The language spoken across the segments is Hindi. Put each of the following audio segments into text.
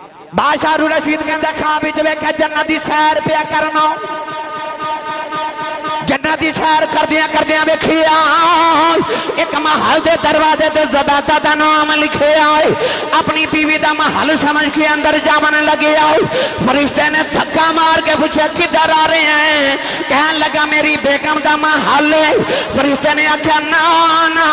बादशाह रशीद कहते खाब च जन्नत की सैर पिया करना। जन्नत की सैर करदिया करदिया वेखिया। एक महल के दरवाजे ते जबैदा का नाम लिखे आए अपनी बीवी का महल समझ के अंदर जावन लगे आए फरिश्ते ने धक्का मार के पूछा, किधर आ रहे हैं? कहने लगा, मेरी बेगम का महल है। फरिश्ते ने आख्या, ना ना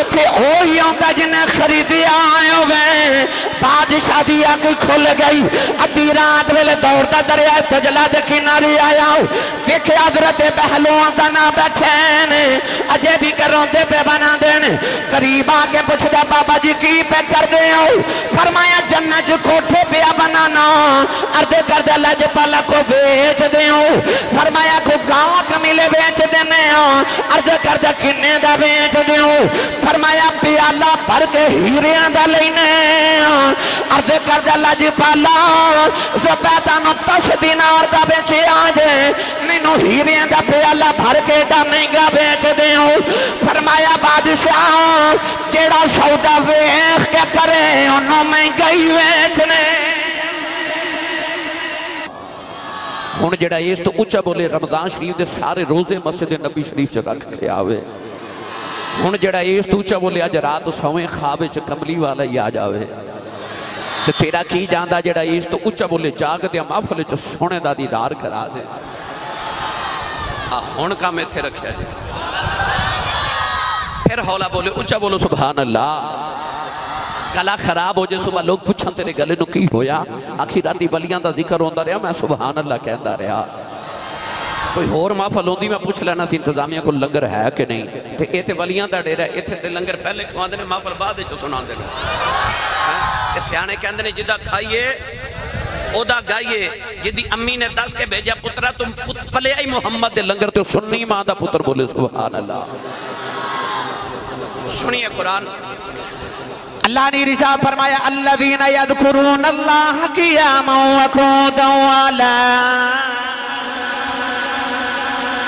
इतने ओ ही आता जिन्हें खरीदिया आए होवे, बादशाह दी अग खुल गई। अद्धी रात वेले दौड़ता दरिया तजला के किनारे आया देखे हज़रत पहलुओं का ना बैठे ने अजय भी करोंदे पे बना देने करीब आके पूछता बाबा जी की पे कर दे फरमाया जन्नत च कोठे पे बनाना अर्धे कर दे लजपाला को बेच दे फरमाया को गाँव कमीले बेच देने अर्धे कर दे किन्ने दा बेच दे फरमाया प्याला भर के हीरियाँ दा लेने अर्धे कर दे लजपाला ज़बैदा नु 10 दिनार दा बेचे आ जे मैनू हीरियाँ दा प्याला दुनिया भर के एडा महँगा बेच दे फरमाया, बादशाह, जेड़ा सौदा वेख के करे ओनू महँगा ही बेचने हूँ जरा इस तो उच्चा बोले रमदान शरीफ के सारे रोज़े मस्जिद नबी शरीफ च रख लिया हूँ जरा इस तो उच्चा बोले अज रात सौ खावे कमली वाला ही आ जाए तो तेरा की जाता जरा इस तो उच्चा बोले जागद्या माफल चुने का दीदार करा दे। ਆ ਹੁਣ ਕੰਮ ਇੱਥੇ ਰੱਖਿਆ ਜੀ फिर हौला बोले ऊंचा बोलो सुबहान अल्लाह गला खराब हो जाए सुबह लोग पुछन तेरे गले नु की होया आखिर राती बलियां दा जिक्र होंदा रहा मैं सुबहान अल्लाह कहंदा रहा कोई होर माफल होंदी मैं पुछ लेना सी इंतजामिया को लंगर है कि नहीं ते ए ते वलियां दा डेरा इथे ते लंगर पहले खवांदे ने माफल बाद विच सुनांदे ने ते सियाने कहंदे ने जिदा खाइए ओदा गाइए जिदी अम्मी ने दस के भेजा पुत्रा तुम पुत पलिया ही मोहम्मद दे लंगर ते सुन्नी मां दा पुत्र बोले सुबहान अल्लाह सुनिए कुरान अल्लाह ने रिजा फरमाया अल्लज़ीन यज़कुरून अल्लाह क़ियामन व क़ुऊदन वाला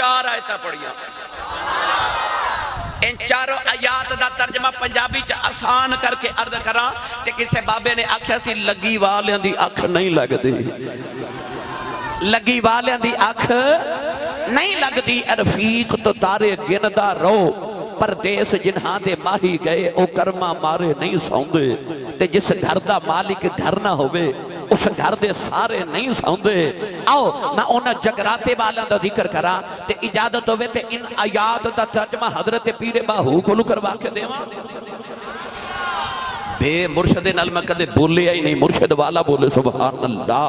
चार आयत पढ़िया। इन चारों आयात का तर्जमा पंजाबी आसान करके अर्ज़ करा ते किसी बाबे ने आख्या लगी वालियाँ दी अख नहीं लगती लगी वालियाँ दी अख नहीं लगदी, रफीक तो तारे गिनदा रहो, परदेस जिन्हां दे माही गए, ओ कर्मा मारे नहीं सौंदे। ते जिस घर दा मालिक घर ना होवे उस घर के सारे नहीं सौंदे। आओ, मैं उन्हें जगराते वालों का ज़िक्र करा तो इजाज़त हो इन आयात का तर्जमा हज़रत पीरे बाहू को करवा के देव। बे मुर्शद मैं कदे बोलिया ही नहीं, मुर्शद वाला बोले सुबह अल्लाह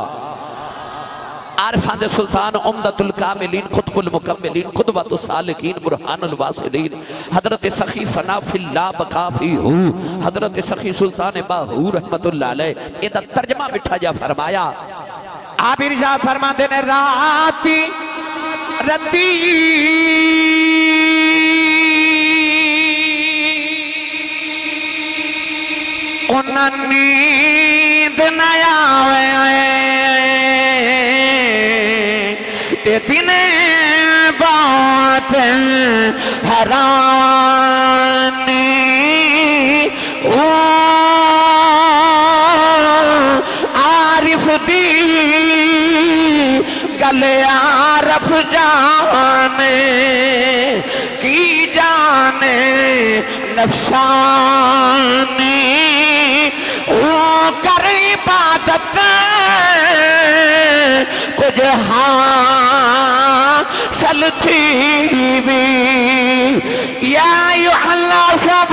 आरफा दे सुल्तान, उम्दतुल कामिलीन, खुतबुल मुकम्मिलीन खुतबतुल सालिकीन, बुरहानुल वासिलीन हज़रत सखी फना फिल्ला बकाफी हु, हज़रत सखी सुल्तान बाहू रहमतुल्लाह अलैह एदा तर्जमा मिठा जा फरमाया। आप इरशा फरमाते ने, राती रती। उन्हें नींद न आवे। दिने बात हैरानी ओ आरिफ दी, गले आरफ जाने, की जाने नफसानी। वो कर इबादत सल थी भी या यू अल्लाह सब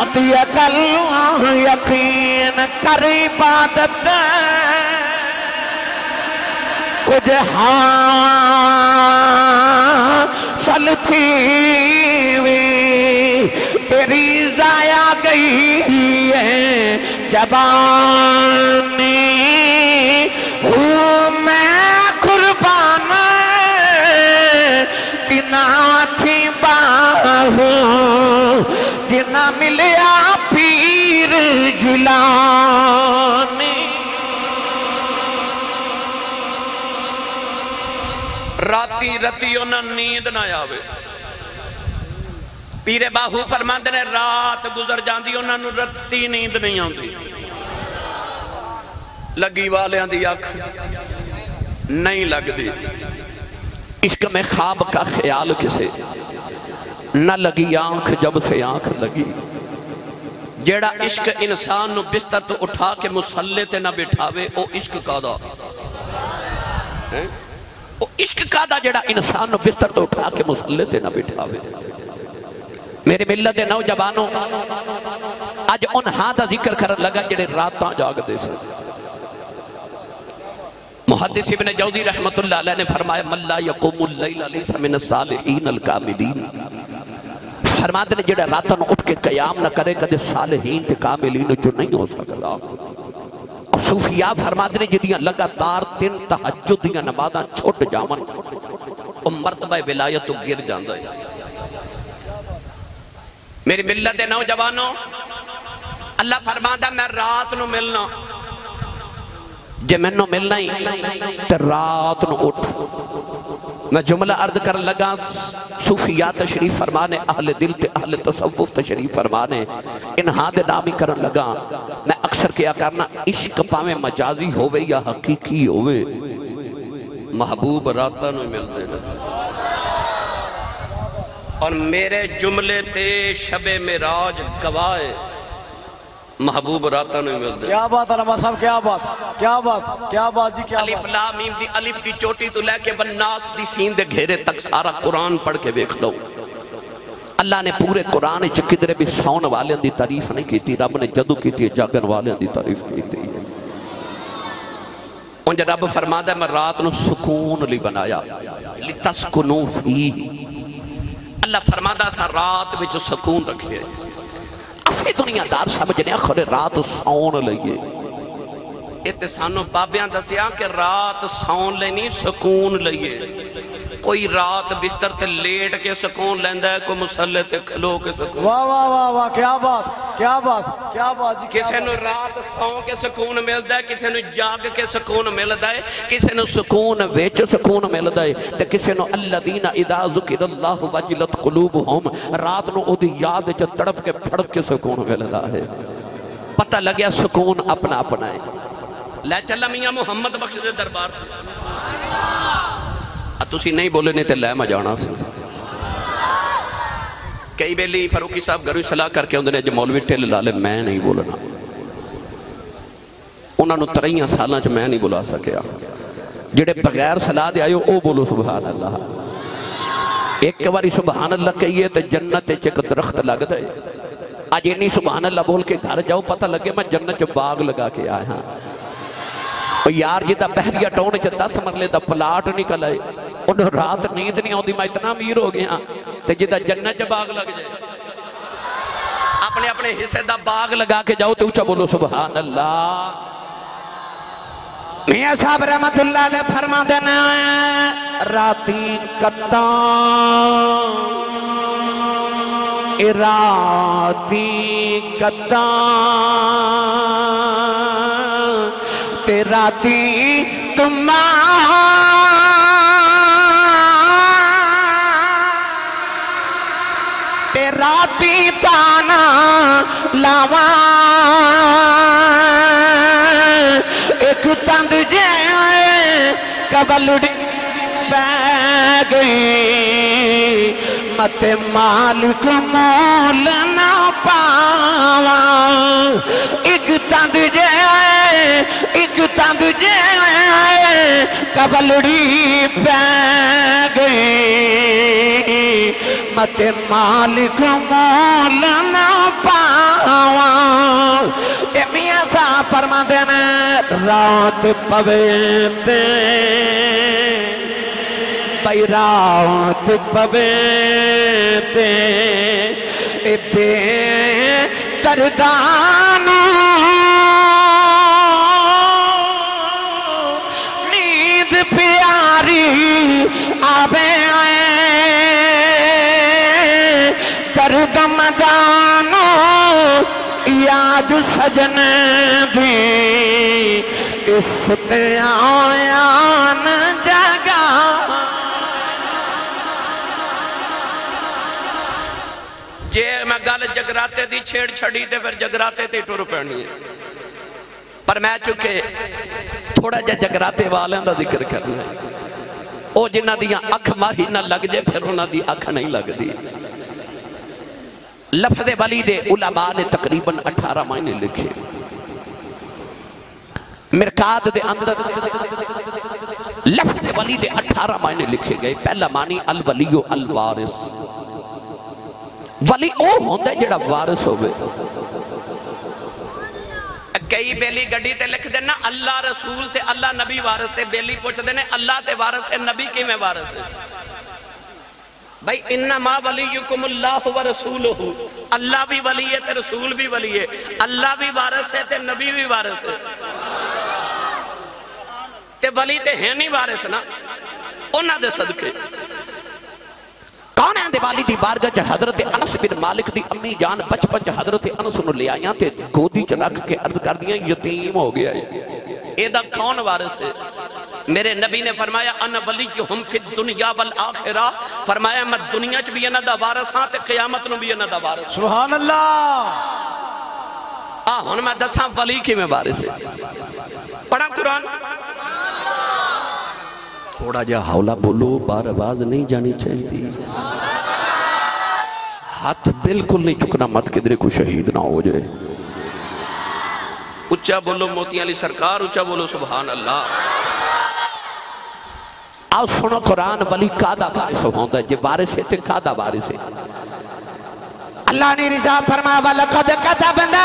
हत्या कल यकीन करी बात कुछ हासिल थी तेरी जाया गई है जबानी ना मिलया पीर जुलाने। राती रती ना नींद ना आवे। पीरे बाहू फरमांद ने, रात गुजर जाती उन्होंने रत्ती नींद नहीं आती लगी वालिया की अख नहीं लगती इश्क में खाब का ख्याल किसे? न लगी आँख जब से आँख लगी। जेड़ा इश्क इंसान नु बिस्तर तो उठा के मुसल्ले ते ना बिठावे, ओ इश्क कादा? ओ इश्क कादा जेड़ा इंसान नु बिस्तर तो उठा के मुसल्ले ते ना बिठावे? मेरे मिलत के नौजवानों अज उन्हां दा ज़िक्र कर लगा जेड़े रातां जागदे सी मुहदस इबन जौदी रहमतुल्लाह अलैह ने फरमाया, मल्ला यकुमुल लैला अलैसा मिन सालिहीन अल कामिलीन फरमाते ने, जेड़ा रात उठ के कयाम ना करे, कदे सालहीन ते कामिलीन जो नहीं हो सकदा सूफिया फरमाते ने, जिदियाँ लगातार तीन तहज्जुद दी नमाजा छूट जावन ओ मर्तबा विलायत तो गिर जांदा है। मेरी मिल्लत दे नौजवानों, अल्लाह फरमांदा, मैं रात नु मिलना, जे मैनू मिलना ही, ते रात नु उठ। मैं जुमला अर्द कर लगा, सूफिया तशरीफ़ फरमाने, अहले दिल ते अहले तसव्वुफ तशरीफ़ फरमाने। इन इन्हा दे नाम ही करन लगा। मैं अक्सर क्या करना, इश्क पावे मजाजी होवे या हकीकी होवे। महबूब रातन नु मिलते ने। और मेरे जुमले ते शबे मेराज गवाए। महबूब रात मिलते क्या बात अलामा साहब क्या बात क्या बात क्या बात जी क्या अलिफ ला मीम दी अलिफ की चोटी तो लेके बन्नास दी सीन दे घेरे तक सारा कुरान पढ़ के देख लो। अल्लाह ने पूरे कुरान च किधरे भी सौन वाले दी तारीफ़ नहीं की रब ने जदू की जागन वाले दी तारीफ़ की उंज रब फरमा दे मैं रात नु सुकून ली बनाया। लितस्कुनू फ़ी। अल्लाह फरमा फरमादा सा रात विच सुकून रखे। ऐसे दुनियादार समझने खरे रात सौन लगे। इतने सानू बाबा दसिया कि रात सौन लेनी सुकून लीए कोई रात बिस्तर ते लेट के सुकून लेंदा है कोई मुसल्ले ते खलो के सुकून वाह वाह वाह वाह क्या बात क्या बात क्या बात जी किसी नु रात सौ के सुकून मिलदा है किसी नु जाग के सुकून मिलदा है किसी नु सुकून विच सुकून मिलदा है ते किसी नु अल्लदीना इदा जुकिरल्लाहु वजिलत कुलूबुहुम रात नु ओदी याद च तड़प के फड़प के सुकून मिलदा है पता लग गया सुकून अपना अपना है ਲੈ ਚੱਲਾ ਮੀਆਂ ਮੁਹੰਮਦ ਬਖਸ਼ ਦੇ ਦਰਬਾਰ ਤੇ ਆ ਤੁਸੀਂ ਨਹੀਂ ਬੋਲੇ ਨੇ ਤੇ ਲੈ ਮੈਂ ਜਾਣਾ ਸੀ ਕਈ ਵੇਲੇ ਫਾਰੂਕੀ ਸਾਹਿਬ ਘਰੋਂ ਸਲਾਹ ਕਰਕੇ ਆਉਂਦੇ ਨੇ ਅੱਜ ਮੌਲਵੀ ਢਿੱਲ ਲਾ ਲੈ ਮੈਂ ਨਹੀਂ ਬੋਲਣਾ ਉਹਨਾਂ ਨੂੰ 23 ਸਾਲਾਂ 'ਚ ਮੈਂ ਨਹੀਂ ਬੁਲਾ ਸਕਿਆ ਜਿਹੜੇ ਬਗੈਰ ਸਲਾਹ ਦੇ ਆਇਓ ਉਹ ਬੋਲੋ ਸੁਭਾਨ ਅੱਲਾਹ ਇੱਕ ਵਾਰੀ ਸੁਭਾਨ ਅੱਲਾਹ ਕਹੀਏ ਤੇ ਜੰਨਤ 'ਚ ਇੱਕ ਦਰਖਤ ਲੱਗਦਾ ਹੈ ਅੱਜ ਇੰਨੀ ਸੁਭਾਨ ਅੱਲਾਹ ਬੋਲ ਕੇ ਘਰ ਜਾਓ ਪਤਾ ਲੱਗੇ ਮੈਂ ਜੰਨਤ 'ਚ ਬਾਗ ਲਗਾ ਕੇ ਆਇਆ ਹਾਂ ਉਹ ਯਾਰ ਜਿਹਦਾ ਬਹਿਰੀਆ ਟਾਊਨ 'ਚ 10 ਮਰਲੇ ਦਾ ਪਲਾਟ ਨਿਕਲ ਆਏ ਉਹਨੂੰ ਰਾਤ ਨੀਂਦ ਨਹੀਂ ਆਉਂਦੀ ਮੈਂ ਇਤਨਾ ਅਮੀਰ ਹੋ ਗਿਆ ਤੇ ਜਿਹਦਾ ਜੰਨਤ 'ਚ ਬਾਗ ਲੱਗ ਜਾਏ ਆਪਣੇ ਆਪਣੇ ਹਿੱਸੇ ਦਾ बाग लगा के जाओ तो ऊंचा बोलो सुबहान अल्लाह मियाँ साहब रहमतुल्लाह अलैह फरमा देना राती कत्ता ए राती कत्ता ते राती तुम्हारा ते राती ताना लावा। एक तंद जे कबलड़ी गई मत मालिक मोल ना पावा। एक तंद जे एक कबलड़ी पै गई मत मालिक मोल ना पावा। मियाँ सा फरमाते ने, रात पवे ते भाई रात पवे ते दरदानो आवे गर्द मदानो याद सजन भी। इस आयान जगा। जे मैं गल जगराते दी छेड़ छड़ी तो फिर जगराते ते टुर पैनी है। पर मैं चुके थोड़ा जा जगराते वालों का ज़िक्र करना है। ਉਹ ਜਿਨ੍ਹਾਂ ਦੀਆਂ ਅੱਖ ਮਾਹੀ ਨਾ ਲੱਗ ਜੇ ਫਿਰ ਉਹਨਾਂ ਦੀ ਅੱਖ ਨਹੀਂ ਲੱਗਦੀ ਲਫ਼ਜ਼ ਵਲੀ ਦੇ ਉਲਮਾ ਨੇ ਤਕਰੀਬਨ 18 ਮਾਇਨੇ ਲਿਖੇ ਮਿਰਕਾਤ ਦੇ ਅੰਦਰ ਲਫ਼ਜ਼ ਵਲੀ ਦੇ 18 ਮਾਇਨੇ ਲਿਖੇ ਗਏ ਪਹਿਲਾ ਮਾਨੀ ਅਲ ਵਲੀਓ ਅਲ ਵਾਰਿਸ ਵਲੀ ਉਹ ਹੁੰਦਾ ਜਿਹੜਾ ਵਾਰਿਸ ਹੋਵੇ ਕਈ ਬੇਲੀ ਗੱਡੀ ਤੇ ਲਿਖਦੇ ਨਾ ਅੱਲਾ ਰਸੂਲ ਤੇ ਅੱਲਾ ਨਬੀ ਵਾਰਿਸ ਤੇ ਬੇਲੀ ਪੁੱਛਦੇ ਨੇ ਅੱਲਾ ਤੇ ਵਾਰਿਸ ਹੈ ਨਬੀ ਕਿਵੇਂ ਵਾਰਿਸ ਹੈ भाई इन्नमा वलीयुकुम अल्लाह व रसूलुहु अल्लाह भी वली है ते रसूल भी वली है अल्लाह भी वारिस है ते नबी भी वारिस है ते वली ते है नहीं वारिस ना ਉਹਨਾਂ ਦੇ ताने वाली की बारगज हज़रत अनस बिन मालिक की अम्मी जान बचपन च हज़रत अनस ले आईया गोदी च रख के अर्ज़ कर दिया यतीम हो गया एदा कौन वारिस है मेरे नबी ने फरमाया दुनिया वल आखिरा फरमाया मैं दुनिया च भी इन्हों का वारस हाँ कयामत भी इन्हों का वारस सुभान अल्लाह आ मैं दसा वली किमें है पढ़ा कुरान थोड़ा जिहा हौला बोलो, बार आवाज़ नहीं जानी चाहिए हाथ बिल्कुल नहीं चुकना मत, किधरे कोई शहीद ना हो जाए। उच्चा बोलो, मोतियाँ वाली सरकार, उच्चा बोलो सुभान अल्लाह आओ सुनो, कुरान वली कादा वारिस होता है, जे वारिस है ते कादा वारिस है। अल्लाह ने रिजा फरमा वलकद कतबना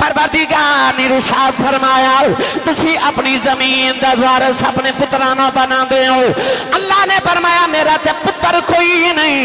परवरदिगार ने इरशाद फरमाया तुसी अपनी जमीन दा वारिस अपने पुत्रा ना बनाते हो अल्लाह ने फरमाया मेरा ते पुत्र कोई नहीं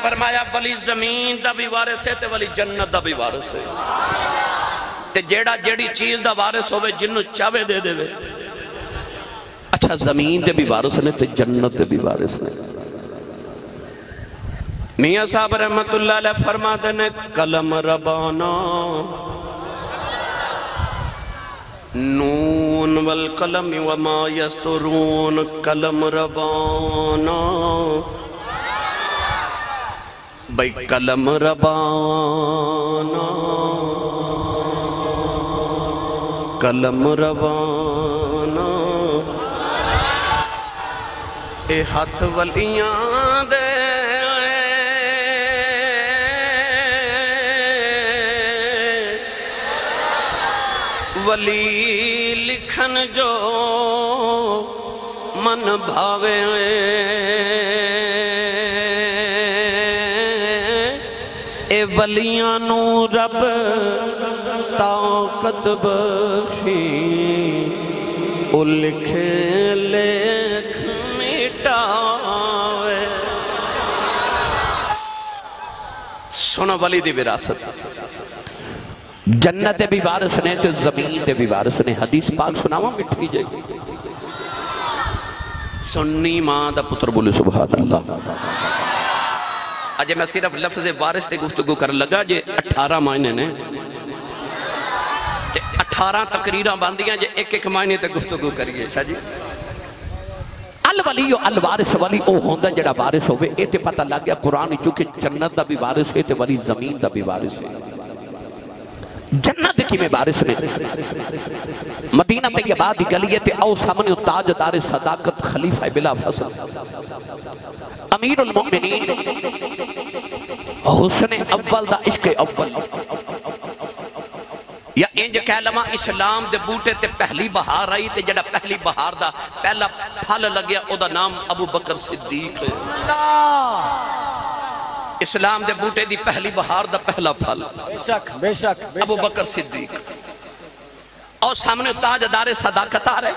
फरमाया, वली ज़मीन दा भी वारिस है ते वली जन्नत दा भी वारिस है। जेड़ा जेड़ी चीज़ दा वारिस होवे, जिन्नु चाहे दे देवे। अच्छा ज़मीन दे भी वारिस ने जन्नत दे भी वारिस ने। मियाँ साहब रहमतुल्लाह अलैह फरमाते ने, कलम रबाना, नून वल कलम, वमा यस्तरून, कलम रबाना भाई कलम रबाना कलम रबाना ए हथ वलिया दे। वली लिखन जो मन भावे। वलियाँ रब ताकत बखी उल्ख लेख मिटावे। सुनो वली दी विरासत। जन्नत भी वारस ने तो ज़मीन भी वारस ने। हदीस पाक सुनावा मिठी जे सुन्नी माँ का पुत्र बोले, सुभान अल्लाह। अजय मैं सिर्फ़ लफज बारिश से गुफ्तगु कर लगा, जे अठारह मायने ने। अठारह तकरीर बन दिया जे एक एक मायने तक गुफ्तगु करिए जी। अल वाली अल वारिस वाली होंगे वारिस हो पता लग गया कुरान चूँकि जन्नत का भी वारिस है वाली ज़मीन का भी वारिस है। जन्नत किमें बारिश ने? मदीना तैयबा गली है आओ सामने सदाकत खलीफा बिला फ़सल अमीर उल मोमिनीन हुस्न अव्वल दा इश्क अव्वल। या इंज कह लवा इस्लाम दे बूटे ते पहली बहार आई ते जड़ा पहली बहार दा पहला फल लग्या ओदा नाम अबू बकर सिद्दीक। इस्लाम दे बूटे दी पहली बहार दा पहला फल। बेशक बेशक अबू बकर सिद्दीक। और सामने ताजदारे सदाकत आ रहे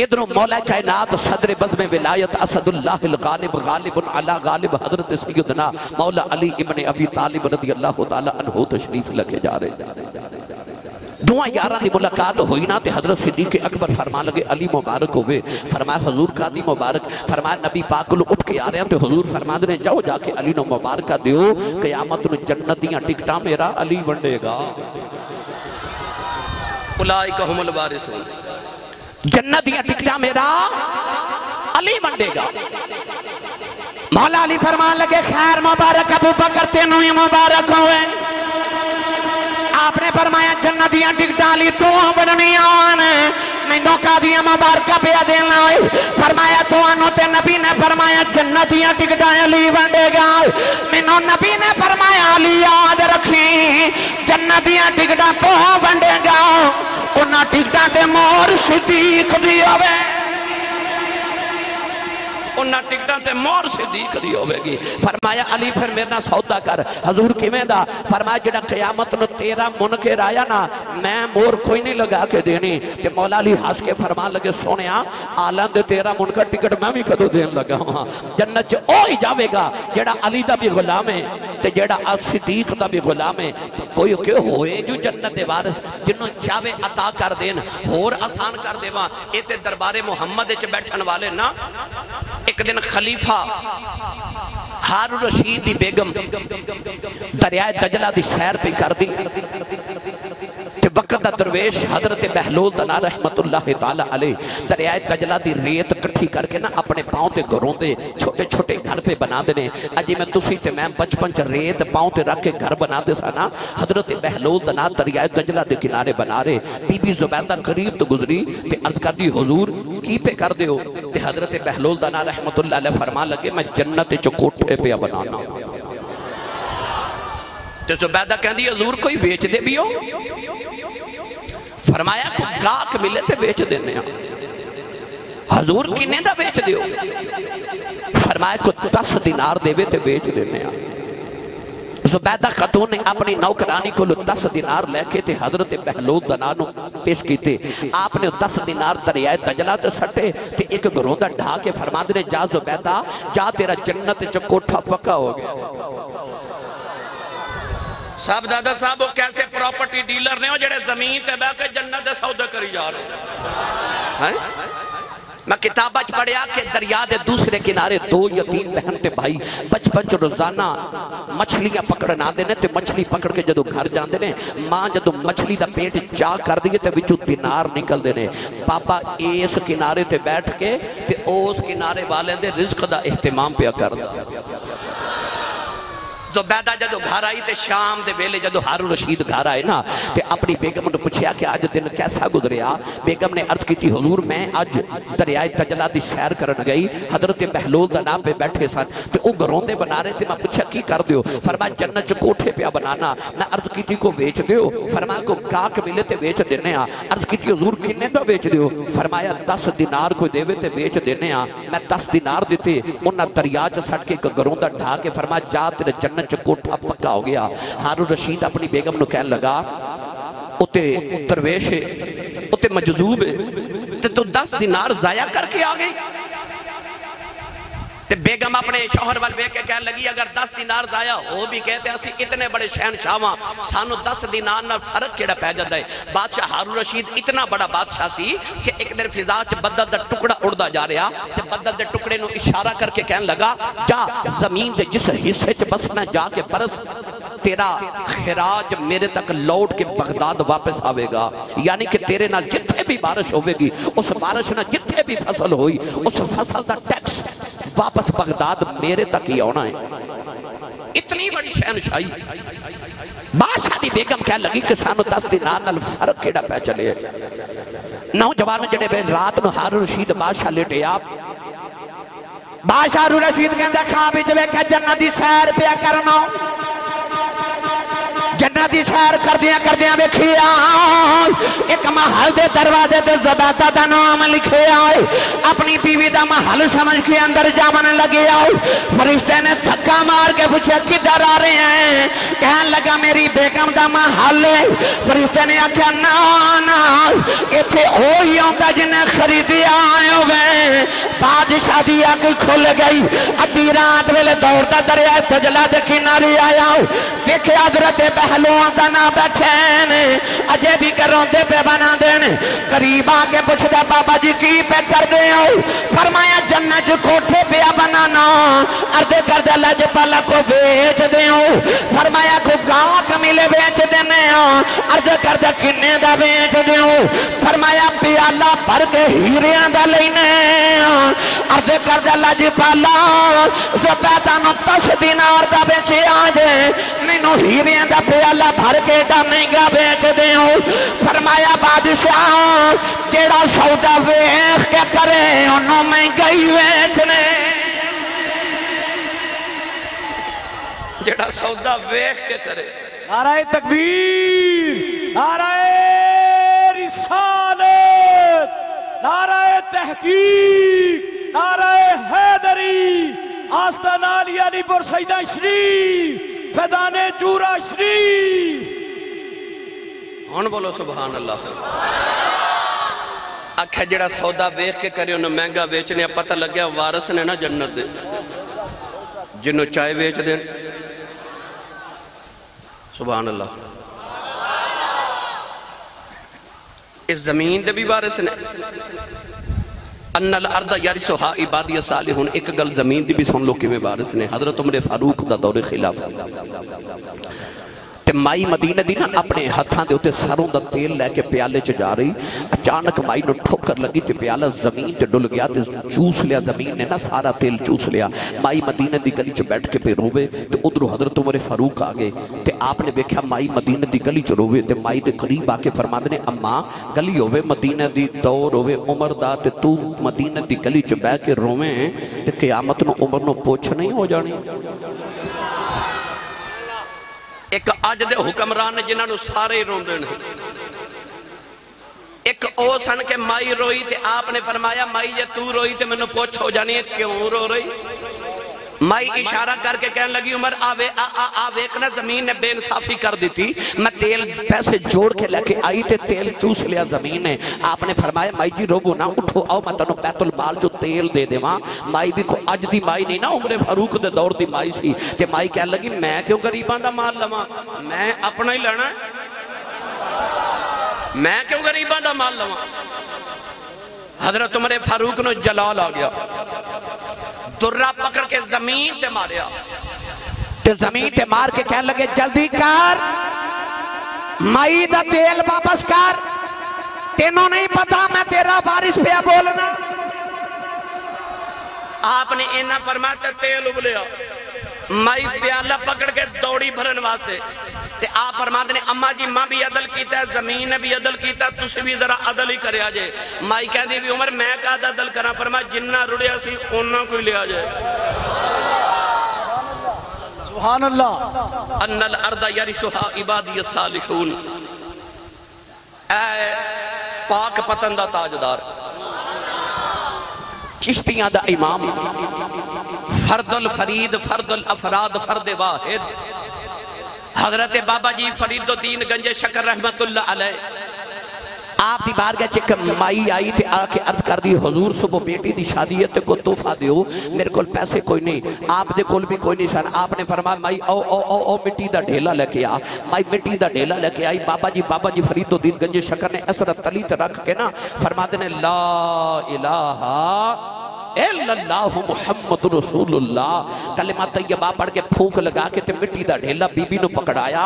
इधरों मौला कायनात सदर बज़्म विलायत असदुल्लाह गालिब गालिब अला गालिब हज़रत सैयदना मौला अली इब्ने अबी तालिब रदी अल्लाह तआला अन्हु तशरीफ़ लेके जा रहे दुआ यारा की मुलाकात हुई ना ते हज़रत सिद्दीक अकबर फरमा लगे, अली मुबारक होवे। फरमाया, हजूर का दी मुबारक। फरमाया, नबी पाक उठ के आ रहे हैं तो हजूर फरमा दे जाओ जाके अली नो मुबारक दियो, कयामत जन्नत दियाँ टिकटां मेरा अली वंडेगा। उलाई कहमुल वारिसून जन्नत दियाँ टिकटां मेरा। अली वंडेगा मौला अली फरमान लगे, खैर मुबारक, अबू बकर, तेनू ही मुबारक होवे आपने फरमाया जन्नत दियाँ टिकटां अली, तू बननी आन। मुबारक पे देना फरमाया तुहानू ते नबी ने फरमाया जन्नत दियाँ टिकटां अली वंडेगा मैनू नबी ने फरमाया, अली याद रखी जन्नत दियाँ टिकटां तू वंडेगा उन्हां टिकटा ते मोर सिद्दीक दी होवे उन्हां टिकटां ते मोर सिद्दीक दी होवेगी। फरमाया, अली, फिर मेरे ना सौदा कर। हजूर दा? फरमाया जेड़ा कयामत तेरा मुनकर आया ना, मैं मोर कोई नहीं लगा के देनी। ते मौला अली हंस के फरमान लगे, सोनिया, आलम तेरा मुनकर टिकट मैं भी कदों देन लगा हाँ जन्नत च ही जावेगा जेड़ा अली दा भी गुलाम है ते जेड़ा सिद्दीक दा भी गुलाम है कोई के होए जो जन्नत दे वारिस जिन्हों चाहे अता कर देन, होर आसान कर देवा। ए दरबारे मुहम्मद बैठन वाले ना। एक दिन खलीफा हारू रशीद की बेगम दरियाए दजला की सैर पे कर दी। वक्त दा दरवेश हज़रत दा रहमतुल्लाह ताला अलैह, दरियाए दजला दी रेत इकट्ठी करके ना अपने पाँव ते घरों ते छोटे छोटे घर पे बना देने अजे मैं तुसी ते, मैं बचपन च रेत पाँव ते रख के घर बना दे सा हज़रत बहलोल दा ना दरियाए दजला दे किनारे बना रहे बीबी जुबैदा करीब तो गुजरी ते अर्ज़ कर दी हजूर, की पे कर ते हज़रत बहलोल दा ना रहमतुल्लाह अलैह फरमा लगे, मैं जन्नत च कोठे पे बनाना। ते जुबैदा कहंदी, हजूर, कोई बेच दे भी हो? फरमाया को गाहक मिले ते बेच देने हजूर किन्ने दा बेच दियो? फरमाया को 10 दिनार देवे ते बेच देने जुबैदा खातून ने अपनी नौकरानी को 10 दिनार लेके हज़रत बहलोद दना पेश कीते। आपने 10 दिनार दरियाए दजला च सटे एक घरों दा ढा के फरमांदे ने, जा जुबैदा, जा तेरा जन्नत च कोठा पक्का हो गया। साहब, दादा साहब, वो कैसे प्रॉपर्टी डीलर ने जेड़े ज़मीन ते बह के जन्नत सौदे करी जा रहे हैं? मैं किताबा च पढ़िया कि दरिया के दूसरे किनारे दो या तीन बहन ते भाई, बचपन च रोज़ाना मछलियाँ पकड़न आते ने ते मछली पकड़ के जो घर जाते ने, माँ जो मछली का पेट चाह कर दी ते विचों दिनार निकलते ने। पापा इस किनारे ते बैठ के ते उस किनारे वाले दे रिस्क का एहतमाम पिया कर तो बैदा जो घर आई तो शाम के वेले जो हारू रशीद घर आए ना तो अपनी बेगम ने पूछा कि अज दिन कैसा गुजरिया बेगम ने अर्ज़ की हजूर मैं अज दरियाए तजला की सैर कर गई हज़रत बहलोल का नाम पे बैठे सन तो वह गरौदे बना रहे थे मैं पूछा की कर दौ फरमा जन्न च कोठे पिया बनाना मैं अर्ज़ की को वेच दौ फरमा को गाक मिले तो वेच दें अर्ज़ की हजूर किन्ने का बेच दौ फरमाया दस दिनार कोई देवे तो वेच दें मैं दस दिनार दिते उन्हें दरिया च सड़ के गरोंदा ढा के फरमा जा तेरे जन्न ਫਰਮਾਇਆ ਜਾ ਤੇਰੇ ਜੰਨਤ ਚ ਕੋਠਾ ਪੱਕਾ ਹੋ ਗਿਆ ਹਾਰੂ ਰਸ਼ੀਦ ਆਪਣੀ ਬੇਗਮ ਨੂੰ ਕਹਿਣ ਲਗਾ ਉਤੇ ਦਰਵੇਸ਼ ਹੈ, ਉਤੇ ਮਜਜ਼ੂਬ ਹੈ ਤੇ ਤੂੰ 10 ਦਿਨਾਰ ਜ਼ਾਇਆ ਕਰਕੇ ਆ ਗਈ ते बेगम अपने शोहर वाल वेख के कह लगी, अगर दस दिनार जाया, हो भी कहते असं इतने बड़े शहन शावा सानू दस दिनार ना फ़र्क कि पै जाता है? बादशाह हारू रशीद इतना बड़ा बादशाह सी कि एक दिन फिजा च बदल का टुकड़ा उड़ता जा रहा तो बदल के टुकड़े न इशारा करके कह लगा, जा, ज़मीन के जिस हिस्से च बसना जाके बरस, तेरा खिराज मेरे तक लौट के बगदाद वापस आवेगा। यानी कि तेरे नाल जिथे भी बारिश होगी उस बारिश ना जिथे भी फ़सल हुई, उस फ़सल का टैक्स वापस बगदाद मेरे तक ही आना है। इतनी बड़ी शहनशाही। बादशाह की बेगम कह लगी कि सानू दस दिन फ़र्क केड़ा पै चले। नौजवान जड़े रात में हारून रशीद बादशाह लेटे आप। बादशाह रशीद कहता खा बिच वेखा जन्नत की सैर पिया करना। जन्ना की सैर करदिया करदिया एक महल के दरवाजे से जबैदा का नाम लिखे आए अपनी बीवी का महल समझ के अंदर जावन लगे आए फरिश्ते ने थका मार के पूछे कि डर आ रहे हैं? कह लगा, मेरी बेगम का महल है। फरिश्ते ने आख्या, ना ना इतने ओ ही आता जिन्हें खरीदे आए वे गए बादशाह की अग खुल गई। अभी रात वे दौड़ता दरिया फजला के किनारे आया देखिया हज़रत पहलुओं का ना बैठे ने अजे भी करों पे बना देने करीब आके पूछता बाबा जी, की पे कर दे फरमाया जन्ना जन्नत कोठे पे बनाना? अर्धे कर दे लज पल को बेच दे फरमाया, को गाहक मिले बेच देने अर्धे कर दे किन्ने का बेच दे फरमाया प्याला भर के हीरिया का लेने। अर्धे कर दे लज पाला सो पैदा दस दिन का बेचे आ आज मैनू हीरिया का प्याला भर के एडा महँगा बेच दे फरमाया, बादशाह, जेड़ा सौदा वेख के करे ओनू महँगा ही बेचने जेड़ा सौदा वेख के करे। तकबीर, नाराय रिसालत, नाराय तहकीक हैदरी आस्ताना अली अलीपुर सईदा श्री फैदान चूरा श्री हूँ बोलो सुबहान अल्लाह आख्या जरा सौदा वेख के करे उन्हें महँगा वेचने पता लगे वारस ने ना जन्नत दे। जिन्हों चाय वेच दे सुबहान अल्लाह इस ज़मीन के भी वारस ने। अन्नल अर्द यरिसुहा इबादी सालिहुन। एक गल ज़मीन दी भी सुन लो किवें वारिस ने? हज़रत उमर फारूक का दौरे खिलाफत ਤੇ ਮਾਈ ਮਦੀਨੇ ਦੀ ਨਾ ਆਪਣੇ ਹੱਥਾਂ ਦੇ ਉੱਤੇ ਸਰੋਂ ਦਾ ਤੇਲ ਲੈ ਕੇ ਪਿਆਲੇ 'ਚ ਜਾ ਰਹੀ ਅਚਾਨਕ ਮਾਈ ਨੂੰ ਠੋਕਰ ਲੱਗੀ ਤੇ ਪਿਆਲਾ ਜ਼ਮੀਨ ਤੇ ਡੁੱਲ ਗਿਆ ਤੇ ਚੂਸ ਲਿਆ ਜ਼ਮੀਨ ਨੇ ਨਾ ਸਾਰਾ ਤੇਲ ਚੂਸ ਲਿਆ ਮਾਈ ਮਦੀਨੇ ਦੀ ਗਲੀ 'ਚ ਬੈਠ ਕੇ ਪੇ ਰੋਵੇ ਤੇ ਉਧਰੋਂ ਹਜ਼ਰਤ ਉਮਰ ਫਾਰੂਕ ਆ ਗਏ ਤੇ ਆਪਨੇ ਵੇਖਿਆ ਮਾਈ ਮਦੀਨੇ ਦੀ ਗਲੀ 'ਚ ਰੋਵੇ ਤੇ ਮਾਈ ਦੇ ਕਰੀਬ ਆ ਕੇ ਫਰਮਾਉਂਦੇ ਨੇ ਅੰਮਾ ਗਲੀ ਹੋਵੇ ਮਦੀਨੇ ਦੀ ਦੌਰ ਹੋਵੇ ਉਮਰ ਦਾ ਤੇ ਤੂੰ ਮਦੀਨੇ ਦੀ ਗਲੀ 'ਚ ਬਹਿ ਕੇ ਰੋਵੇਂ ਤੇ ਕਿਆਮਤ ਨੂੰ ਉਮਰ ਨੂੰ ਪੁੱਛ ਨਹੀਂ ਹੋ ਜਾਣੀ ਇੱਕ ਅੱਜ ਦੇ ਹੁਕਮਰਾਨ ਨੇ ਜਿਨ੍ਹਾਂ ਨੂੰ ਸਾਰੇ ਰੋਂਦੇ ਨੇ। ਇੱਕ ਉਹ ਸਨ ਕਿ ਮਾਈ ਰੋਈ ਤੇ ਆਪ ਨੇ ਫਰਮਾਇਆ, ਮਾਈ ਜੇ ਤੂੰ ਰੋਈ ਤੇ ਮੈਨੂੰ ਪੁੱਛ ਹੋ ਜਾਣੀ ਹੈ ਕਿਉਂ ਰੋ ਰਹੀ माई इशारा करके कहने लगी उमर आवे आ, आ, आवे ना ज़मीन ने बेइंसाफी कर दी थी। मैं तेल पैसे जोड़ के लेके आई ते तेल चूस लिया ज़मीन ने। आपने फरमाया माई जी रोबो ना उठो आओ मैं तेन बैतुल माल चो तेल दे देव। माई भी अज की माई नहीं ना उमरे फरूक के दौर की माई सी। माई कह लगी मैं क्यों गरीबा का माल लवा? मैं अपना ही लेना मैं क्यों गरीबा का माल लवा? हज़रत उमरे फारूक न जलाल आ गया। दुर्रा पकड़ के ज़मीन ते मारिया ते ज़मीन ते मार के कहने लगे जल्दी कर। मई का तेल वापस कर। तेनों नहीं पता मैं तेरा बारिश पे बोलना। आपने इना फरमाया तेल उबलिया ਮਾਈ ਪਿਆਲਾ ਪਕੜ ਕੇ ਦੌੜੀ ਭਰਨ ਵਾਸਤੇ ਤੇ ਆ ਫਰਮਾਦੇ ਨੇ ਅੰਮਾ ਜੀ ਮਾਂ ਵੀ ਅਦਲ ਕੀਤਾ ਜ਼ਮੀਨ ਨੇ ਵੀ ਅਦਲ ਕੀਤਾ ਤੁਸੀਂ ਵੀ ਜ਼ਰਾ ਅਦਲ ਹੀ ਕਰਿਆ ਜੇ ਮਾਈ ਕਹਿੰਦੀ ਵੀ ਉਮਰ ਮੈਂ ਕਾਦਾ ਅਦਲ ਕਰਾਂ ਪਰ ਮੈਂ ਜਿੰਨਾ ਰੁੜਿਆ ਸੀ ਉਹਨਾਂ ਕੋਈ ਲਿਆ ਜੇ ਸੁਭਾਨ ਅੱਲਾ ਅਨਲ ਅਰਦਾ ਯਰਿਸੁਹਾ ਇਬਾਦੀ ਸਾਲਿਹੂਨ ਐ ਪਾਕ ਪਤਨ ਦਾ ਤਾਜਦਾਰ ਚਿਸ਼ਤੀਆਂ ਦਾ ਇਮਾਮ फर्दुल फरीद फर्दुल अफराद फर्द वाहिद। हज़रत बाबा जी फरीदुद्दीन गंजे शकर अलैह। आप की बारगाह च एक माई आई ते आके अर्ज़ कर दी हजूर, सुबह बेटी की शादी है कोई तोहफा दियो, मेरे को पैसे कोई नहीं, आप दे कोल भी कोई नहीं सन। आपने फरमाया, माई ओ ओ ओ ओ मिट्टी का ढेला लेके आ। माई, मिट्टी का ढेला लेके आई, बाबा जी बाबा जी फरीदुद्दीन गंजे शकर ने असर तली रख के ना फरमाते ने, ला इलाहा के फूक लगा के मिट्टी दा ढेला बीबी नु पकड़ाया।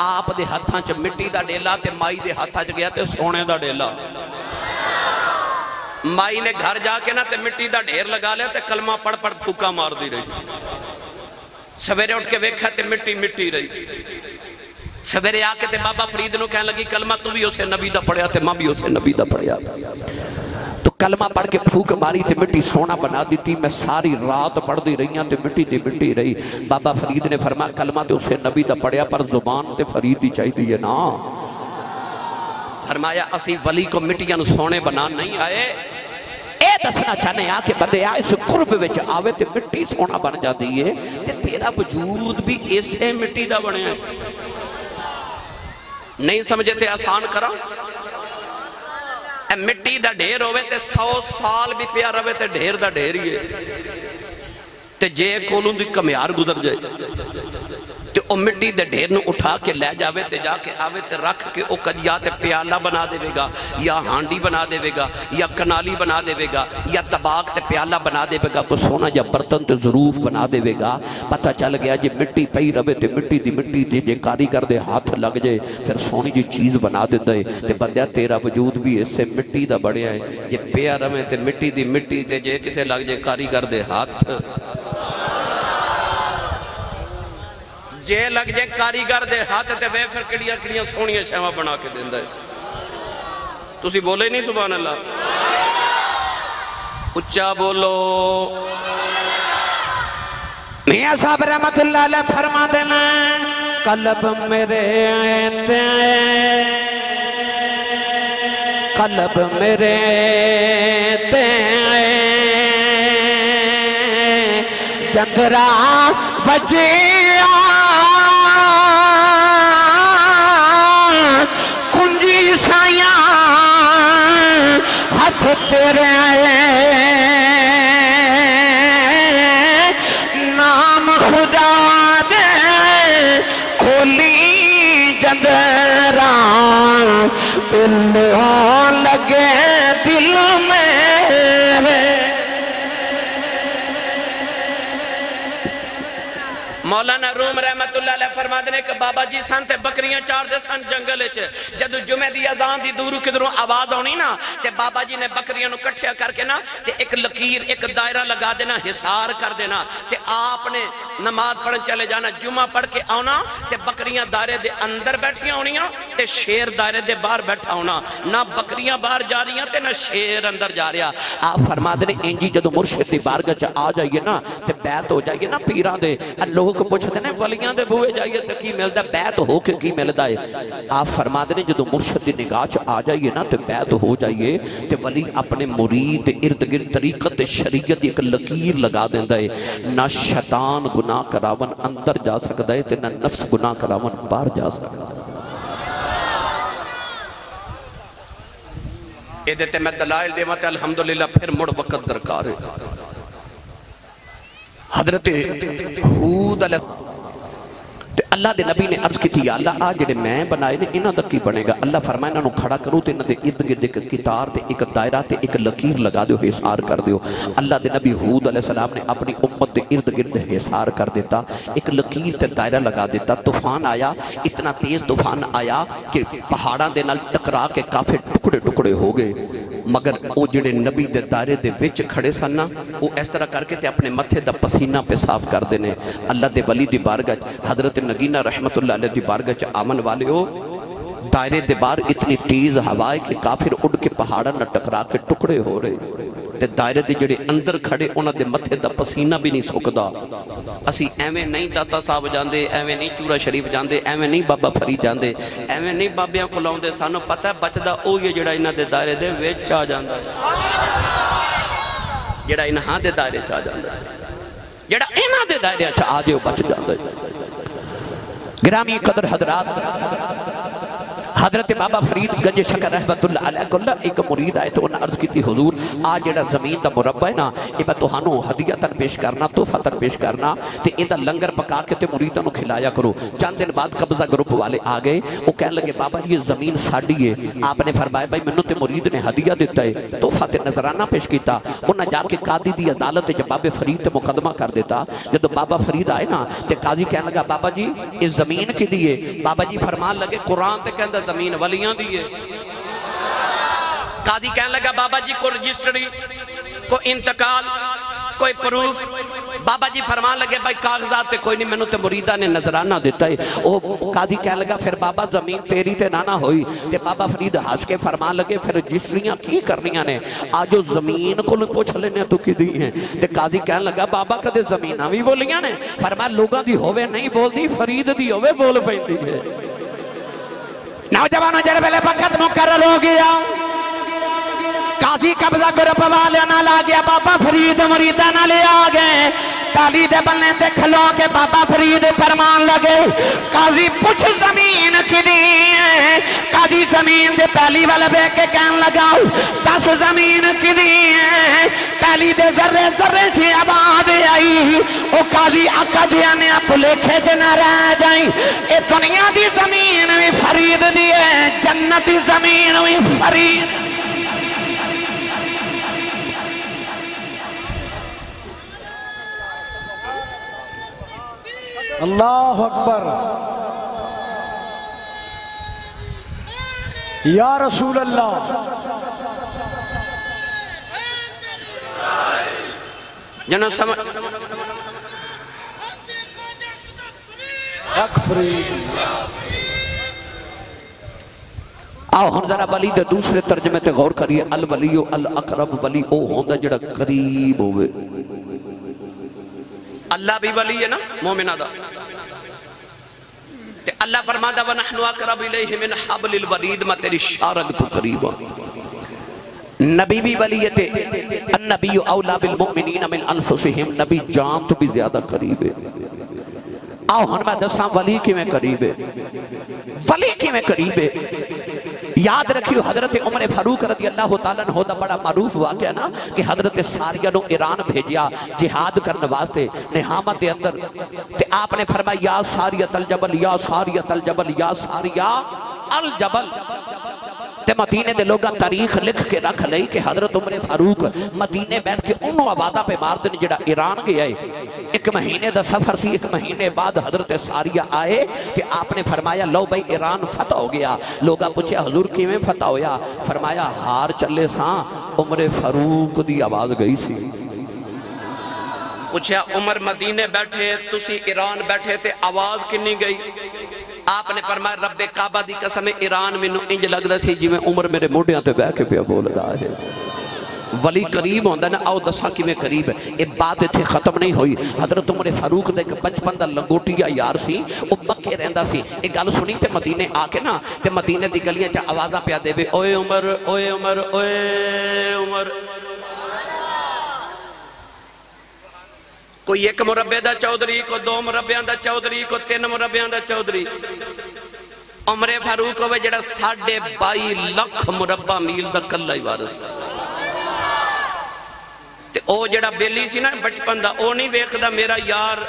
आप दे हत्थां च मिट्टी दा ढेला ते माई दे हत्थां च गया ते सोने दा ढेला माई ने घर जाके ना ते मिट्टी दा ढेर लगा लिया ते कलमा पढ़ पढ़ फूका मार दी रही सवेरे उठ के वेखा ते मिट्टी मिट्टी रही सवेरे आके ते बाबा फरीद नु कहन लगी कलमा तू भी उसे नबी दा पढ़िया ते मैं भी उसे नबी दा पढ़िया तो कलमा पढ़ के फूक मारी ते मिट्टी सोना बना दी मैं सारी रात पढ़ती रही ते मिट्टी दी मिट्टी रही बाबा फरीद ने फरमाया कलमा तो उसे नबी का पढ़िया पर ज़ुबान ते फरीद ही चाहिए ना फरमाया असी वली को मिट्टियां नु सोने बना नहीं आए ਇਹ ਦੱਸਣਾ ਚਾਹਨੇ ਆ ਕਿ ਬੰਦੇ ਆ ਇਸ ਕੁਰਬ ਵਿੱਚ ਆਵੇ ਤੇ ਮਿੱਟੀ ਸੋਨਾ ਬਣ ਜਾਂਦੀ ਏ ਤੇ ਤੇਰਾ ਵਜੂਦ ਵੀ ਇਸੇ ਮਿੱਟੀ ਦਾ ਬਣਿਆ ਹੈ। ਨਹੀਂ ਸਮਝੇ ਤੇ ਆਸਾਨ ਕਰਾਂ ਇਹ ਮਿੱਟੀ ਦਾ ਢੇਰ ਹੋਵੇ ਤੇ 100 ਸਾਲ ਵੀ ਪਿਆ ਰਵੇ ਤੇ ਢੇਰ ਦਾ ਢੇਰ ਹੀ ਹੈ ਤੇ ਜੇ ਕੋਲੋਂ ਦੀ ਕਮਿਆਰ ਗੁਜ਼ਰ ਜਾਏ ਤੇ ਉਹ ਮਿੱਟੀ ਦੇ ਢੇਰ ਨੂੰ ਉਠਾ ਕੇ ਲੈ ਜਾਵੇ ਤੇ ਜਾ ਕੇ ਆਵੇ ਤੇ ਰੱਖ ਕੇ ਉਹ ਕਦੀ ਜਾਂ ਤੇ ਪਿਆਲਾ ਬਣਾ ਦੇਵੇਗਾ ਜਾਂ ਹਾਂਡੀ ਬਣਾ ਦੇਵੇਗਾ ਜਾਂ ਕਨਾਲੀ ਬਣਾ ਦੇਵੇਗਾ ਜਾਂ ਤਬਾਕ ਤੇ ਪਿਆਲਾ ਬਣਾ ਦੇਵੇਗਾ ਕੋ ਸੋਨਾ ਜਾਂ ਬਰਤਨ ਤੇ ਜ਼ਰੂਰ ਬਣਾ ਦੇਵੇਗਾ ਪਤਾ ਚੱਲ ਗਿਆ ਜੇ ਮਿੱਟੀ ਪਈ ਰਵੇ ਤੇ ਮਿੱਟੀ ਦੀ ਮਿੱਟੀ ਤੇ ਜੇ ਕਾਰੀਗਰ ਦੇ ਹੱਥ ਲੱਗ ਜਾਏ ਫਿਰ ਸੋਹਣੀ ਜੀ ਚੀਜ਼ ਬਣਾ ਦਿੰਦਾ ਏ ਤੇ ਬੰਦਿਆ ਤੇਰਾ ਵਜੂਦ ਵੀ ਇਸੇ ਮਿੱਟੀ ਦਾ ਬਣਿਆ ਹੈ ਜੇ ਪਿਆ ਰਵੇ ਤੇ ਮਿੱਟੀ ਦੀ ਮਿੱਟੀ ਤੇ ਜੇ ਕਿਸੇ ਲੱਗ ਜੇ ਕਾਰੀਗਰ ਦੇ ਹੱਥ ਜੇ ਲੱਗ ਜੇ ਕਾਰੀਗਰ ਦੇ ਹੱਥ ਤੇ ਵੇ ਫਿਰ ਕਿਹੜੀਆਂ ਕਿਹੜੀਆਂ ਸੋਹਣੀਆਂ ਸ਼ੈਵਾਂ ਬਣਾ ਕੇ ਦਿੰਦਾ ਹੈ ਤੁਸੀਂ ਬੋਲੇ ਨਹੀਂ ਸੁਭਾਨ ਅੱਲਾ ਉੱਚਾ ਬੋਲੋ मियाँ साहब रहमतुल्लाह अलैह फरमा देना कलब मेरे ते कलब मेरे ते चंद्रा बजिया नाम खुदा दे खोली जंदरा दिल मौलाना रहमत फरमाते ने कि बाबा जी सन बकरियाँ चार सन जंगल जद जुमे की अजान की दूर किधरों आवाज़ आनी ना तो बाबा जी ने बकरियाँ कट्ठिया करके ना एक लकीर, एक दायरा लगा देना, हिसार कर देना आपने नमाज़ पढ़न चले जाना जुमा पढ़ के आना ते बकरियाँ दायरे दे अंदर बैठियाँ होनियाँ शेर दायरे दे बाहर बैठा होना। ना बकरियाँ बाहर जा रही ते ना शेर अंदर जा रहा। आप फरमाते ने, इंजी जो मुर्शिद की बारगाह च आ जाइए ना, ते बैत हो जाइए ना पीरां दे। लोग पुछते ने, वलियाँ दे बूहे जाइए तो की मिलता बैत हो के की मिलता है? आप फरमाते ने जो मुर्शिद की निगाह च आ जाइए ना तो बैत हो जाइए तो वली अपने मुरीद इर्द गिर्द तरीकत, शरीयत की एक लकीर लगा देंदा है। ना शैतान, गुनाह करावन अंदर जा सकता है ते ना नफ्स गुनाह करावन बाहर जा सकता है ਇਹਦੇ ਤੇ ਮੈਂ ਦਲਾਇਲ ਦੇਵਾਂ ਤੇ ਅਲਹਮਦੁਲਿਲਾ ਫਿਰ ਮੁੜ ਵਕਤ ਦਰਕਾਰ ਹੈ हजरत हूद अल्लाह के नबी ने अर्ज़ की अल्लाह, आ जे मैं बनाए ने, इन्हों का की बनेगा? अल्लाह फरमा इन्हों खड़ा करो तो इन्होंने इर्द गिर्द एक कितार से एक दायरा से एक लकीर लगा दो हिसार कर दौ अल्लाह के नबी हूद अलैहिस्सलाम ने अपनी उम्मत के इर्द गिर्द हिसार कर दिता एक लकीर से दायरा लगा दिता। तूफ़ान आया, इतना तेज़ तूफ़ान आया कि पहाड़ों के टकरा के काफ़ी टुकड़े टुकड़े हो गए। मगर वो जोड़े नबी के दायरे के बिच खड़े सन ना वो इस तरह करके तो अपने मथे का पसीना पेसाफ करते हैं अल्लाह के बली की बारगज हज़रत नगीना रहमत की बारगज आमन वाले हो दायरे के बार इतनी तेज हवा है कि काफिर उड़ के पहाड़ा न टकरा के टुकड़े हो रहे। दायरे के जेडे अंदर खड़े उन्होंने मथे का पसीना भी नहीं सुकता असी एवें नहीं दाता साहब जाते एवें नहीं चूरा शरीफ जाते एवें नहीं बाबा फरी जाते एवें नहीं बाबा को लाते सू पता बचता उ जोड़ा दे दायरे के आ जाता जोड़ा इन हाँ के दायरे च आ जाता जोड़ा इन्होंने दायरे च आ जाओ बच जाता ग्रामीण कदर हदरात हजरात बाबा फरीद गंज शकर रहमतुल्लाह एक मुरीद आए तो उन्हें अर्ज़ की हुजूर, आ जेड़ा ज़मीन दा मुरब्बा है ना ये मैं तुहानू हदिया तक पेश करना, तोहफा तक पेश करना, ते इहदा लंगर पका के मुरीदां खिलाया करो। चंद दिन बाद कब्जा ग्रुप वाले आ गए, वो कहने लगे, बाबा जी, ये ज़मीन साडी है। आपने फरमाया, भाई, मैनू ते मुरीद ने हदिया दिता है, तोहफा ते नजराना पेश किया उन्हें जाके कादी दी अदालत बाबे फरीद ते मुकदमा कर दिता जब बाबा फरीद आए ना, ते काजी कहने लगा, बाबा जी, इस ज़मीन की है। बाबा जी फरमान लगे, कुरान ते ज़मीन वलियाँ दी है। कादी कहने लगा, बाबा जी को रजिस्ट्री, को इंतकाल, कोई प्रूफ। बाबा जी फरमान लगे, भाई कागजात ते कोई नहीं, मैनू ते मुरीदा ने नजराना दिता है। ओ कादी कहने लगा, फिर बाबा, ज़मीन तेरी ते ना ना होई। ते बाबा फरीद हंस के फरमान लगे, फिर रजिस्ट्रियाँ की करनियाँ ने? आज ज़मीन को पूछ लेने, तू कि है? ते कादी कहने लगा, बाबा कदे जमीना भी बोलियाँ ने? फरमा लोगों की होवे नहीं बोलदी, फरीद दी होवे बोल पैंदी है। नौजवानों जड़ वेले वक्त मुकर हो गया। काशी कब्जा ग्रुप वाले ना ला गया, बाबा फरीद मुरीदा ले आ गए। काली दे बल्ले ते खलो के बाबा फरीद फरमान लगे। काजी पुछ ज़मीन किदी है? काजी ज़मीन दे पहली वाले बह के कहन लगाओ दस ज़मीन किदी है? पहली दे जर्रे जर्रे से आबाद आई। ओ काजी आका दिया ने भुलेखे च न रह जाई ए दुनिया दी ज़मीन भी फरीद दी है, जन्नत दी ज़मीन भी फरीद अल्लाह अकबर। या रसूल अल्लाह जनो समझ। आओ हम जरा वली दे दूसरे तर्जमे ते गौर करिए। अल वलियो अल अकरब वली ओ होंदा जेड़ा करीब होवे। अल्लाह भी वली है ना? मोमिना दा ते अल्लाह फरमादा, व नहनु अकरब इलैहि मिन हब्लिल वरीद मैं तेरी शारग तो करीब नबी भी वली है ते। अन्नबी औला बिल मुमिनीन मिन अनफुसिहिम नबी जान तो भी ज़्यादा करीब है। आओ हम मैं दसा वली किवें करीब है? वली किवें करीब है? याद रखियो, हज़रत उमर फारूक रदी अल्लाह तआला दा बड़ा मारूफ वाकया ना, कि हज़रत सारिया नु ईरान भेजिया जिहाद करने वास्ते निहामा दे अंदर। ते आपने फरमाया, या सारिया तल जबल, या सारिया तल जबल, या सारिया अल जबल। ते मदीने दे लोग तारीख लिख के रख लई, कि हज़रत उमर फारूक मदीने बैठ के उन्हों आबादा पे मार दिन जेड़ा ईरान गया है। एक महीने का सफ़र सी एक महीने बाद हज़रत सारिया आए कि आपने फरमाया, लो भाई, ईरान फतह हो गया। लोग पूछे, हजूर किवें फतह होया? फरमाया, हार चले सा फारूक की आवाज़ गई सी। पूछया, उमर मदीने बैठे, तुसी ईरान बैठे ते आवाज़ किन्नी गई? आपने फरमाया, रब्बे काबा दी कसम, ईरान मैनू इंज लगता सी, जिवें उमर मेरे मोढियाँ ते बह के पिया बोलदा है। वली करीब होंदा ना, आओ दसा किवें करीब है। ये बात इतने खत्म नहीं हुई। हज़रत उमर फारूक दा एक बचपन का लंगोटिया यार सी वो सी। ये गल सुनी ते मदीने आके ना, ते मदीने की गलियाँ च आवाजां पिया दे ओए उमर ओए उमर ओए उमर। कोई एक मुरबे का चौधरी को दो मुरब्बियाँ का चौधरी को तीन मुरब्बियाँ का चौधरी। उमरे फारूक हो जेड़ा साढ़े बाई लख मुरबा मील दा कला ही वारस है। ते ओ जेड़ा बेली सी ना बचपन दा ओ नहीं वेखदा मेरा यार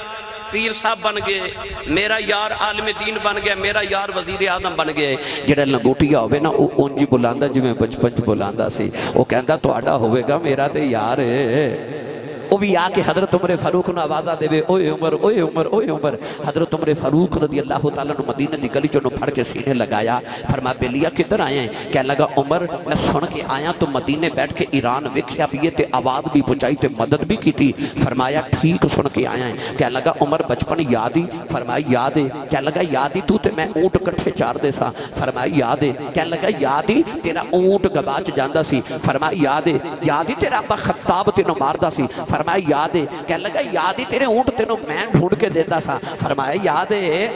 पीर साहब बन गए मेरा यार आलम दीन बन गया मेरा यार वजीर आजम बन गए ਜਿਹੜਾ ਲੰਗੋਟੀਆ ਹੋਵੇ ਨਾ ਉਹ ਉਂਝ ਹੀ ਬੁਲਾਉਂਦਾ ਜਿਵੇਂ ਬਚਪਨ ਚ ਬੁਲਾਉਂਦਾ ਸੀ ਉਹ ਕਹਿੰਦਾ ਤੁਹਾਡਾ ਹੋਵੇਗਾ ਮੇਰਾ ਤੇ ਯਾਰ ਹੈ वो भी आके हज़रत उमर फारूक ने आवाजा देवे, ओए उमर ओए उमर ओए उमर। हज़रत उमर फारूक रदी अल्लाह तआला ने मदीने की गली चों फड़ के सीने लगाया। फरमा, बेलिया किधर आए कह लगा, उमर, मैं सुन के आया तो मदीने बैठ के ईरान वेख्या भी है आवाज़ भी पहुंचाई ते मदद भी की फरमाया, ठीक सुन के आया है। कह लगा, उमर, बचपन याद ही? फरमाई याद है। कह लगा, याद ही तू तो मैं ऊँट कट्ठे चारदे सा। फरमाया, याद है। कह लगा, याद ही तेरा ऊँट गवाच जांदा सी। फरमाया, याद है। याद ही तेरा अब्बा खत्ताब तेनों मारदा सी। फरमाया याद है। कह लगा, याद ही तेरे ऊँट तेन मैं ढूंढ के देता सा। फरमाया याद है।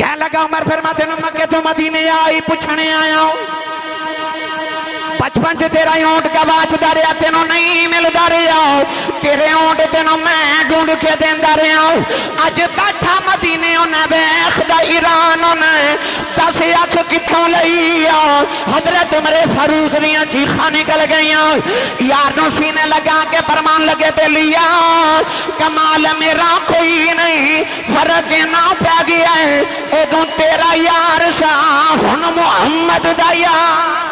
कह लगा, उमर, फिर मैं तेन मगे तो मदीने आई, पुछने आया हूँ। बचपन च तेरा ऊँट गवाचदा रहा तेन नहीं मिलता रहा तेरे ऊँट तेनों मैं ढूंढ के देंदा रहा अज बैठा मदीने, उन्हें वेखदा ईरान उन्हें। दस अख लई हज़रत उमरे फारूक दियाँ चीखा निकल गई यार सीने लगा के फरमान लगे पे लिया। कमाल मेरा कोई नहीं, फ़र्क ना पै गया है। उदों तेरा यार शाह, हुन मुहम्मद दा यार।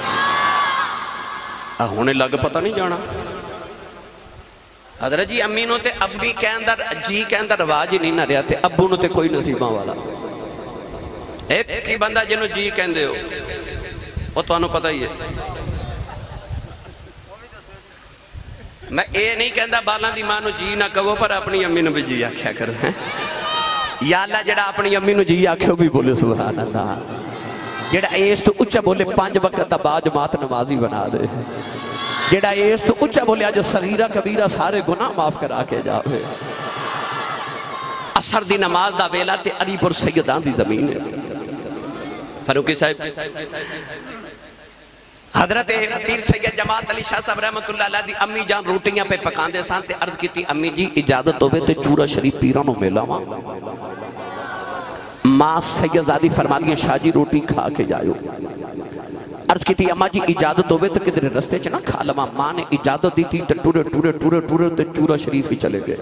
आ हुने लग पता नहीं जाना हजरत जी अम्मी नो ते अम्मी कहंदा जी कहंदा रिवाज ही नहीं ना रहा ते अबू नो ते कोई नसीबा वाला एक ही बंदा जिन्हों जी कहंदे हो वो ਤੁਹਾਨੂੰ पता ही है मैं ये नहीं कहता बालों की मां जी ना कहो पर अपनी अम्मी ने भी जी आख्या करो हैं या अल्लाह जड़ा अपनी अम्मी नु जी आख्यो भी बोले सुभान अल्लाह इस तो उच्चा बोले पाँच वक्त दा बाज मात नमाजी बना दे जड़ा इस तो उच्चा बोले अज सगीरा कबीरा सारे गुनाह माफ़ करा के जावे असर दी नमाज़ दा वेला ते अलीपुर सैयदां दी ज़मीन है फारूकी साहब हज़रत पीर सैयद जमात अली शाह साहब रहमतुल्लाह अलैह दी अम्मी जान रोटियाँ पे पकांदे सन अर्ज़ कीती अम्मी जी इजाज़त होवे ते चूरा शरीफ पीरां नु मिलावां माँ सैयदादी फरमानी शाहजी रोटी खा के जायो। अर्ज़ की अम्मा जी, इजाज़त होवे तो किधर रस्ते च ना खा लवा। माँ ने इजाज़त दी थी तो टूरे टूरे टुरे टुरे, ते चूरा शरीफ ही चले गए।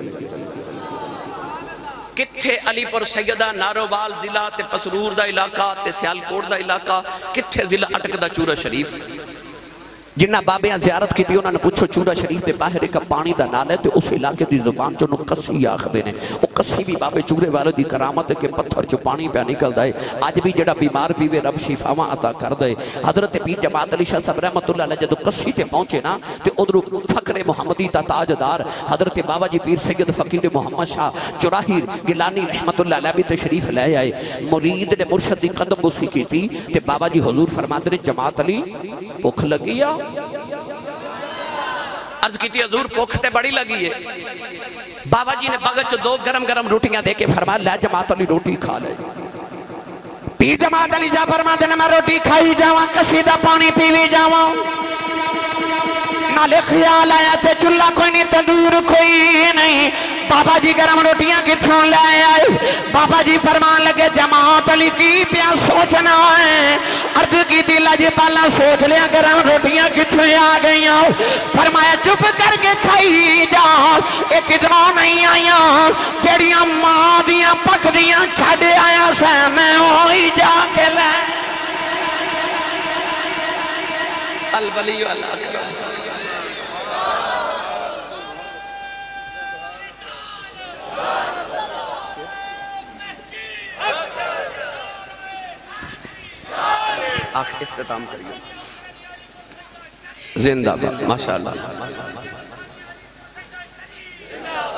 किथे अलीपुर सैयदा, नारोवाल जिला, ते पसरूर दा इलाका, ते सियालकोट दा इलाका, किथे जिला अटकदा चूरा शरीफ? जिन्ना बाबे जियारत की उन्होंने पूछो, चूड़ा शरीफ के बाहर एक पानी का नाल है उस इलाके की ज़ुबान चो कसी आखते हैं वो कसी भी बाबे चूड़े वाले की करामत के पत्थर चो पानी पै निकलता है। अज भी जरा बीमार पीवे रब शिफावा अता कर दे हज़रत पीर जमात अली शाह अलैह जो कसी से पहुँचे ना तो उधर फकरे मुहम्मदी का ताजदार हज़रत बाबा जी पीर सैयद फकीर मोहम्मद शाह चुराही गिलानी रहमत भी तशरीफ़ लै आए। मुरीद ने मुर्शद की कदम बुसी की बाबा जी हजूर फरमाते जमात अली, भुख लगी आ अर्ज़ की हजूर, भुख तो बड़ी लगी है। बाबा जी ने बगत चो दो गरम गरम रोटियाँ दे के फरमाया, लै, जमात अली, रोटी खा ले। पी जमात अली जा फरमा दे मैं रोटी खाई जावा, कसी का पानी पीवी जावा। ख्याल आया ते चुल्ला कोई नहीं तंदूर कोई नहीं। बाबा जी गरम रोटियाँ कितों ले आए? बाबा जी फरमान लगे, जमात अली की पिया सोचना है। अर्ज़ की दिल जी पाला सोच लिया, गरम रोटियाँ कितों आ गई फरमाया, चुप करके खाई जा। ये किधरों नहीं आईया जड़िया माँ दिया पकदियाँ छड़ आया, सै मैं ही जाके लै। अल वली अल अकरम आख करिए जिंदाबाद, माशाल्लाह।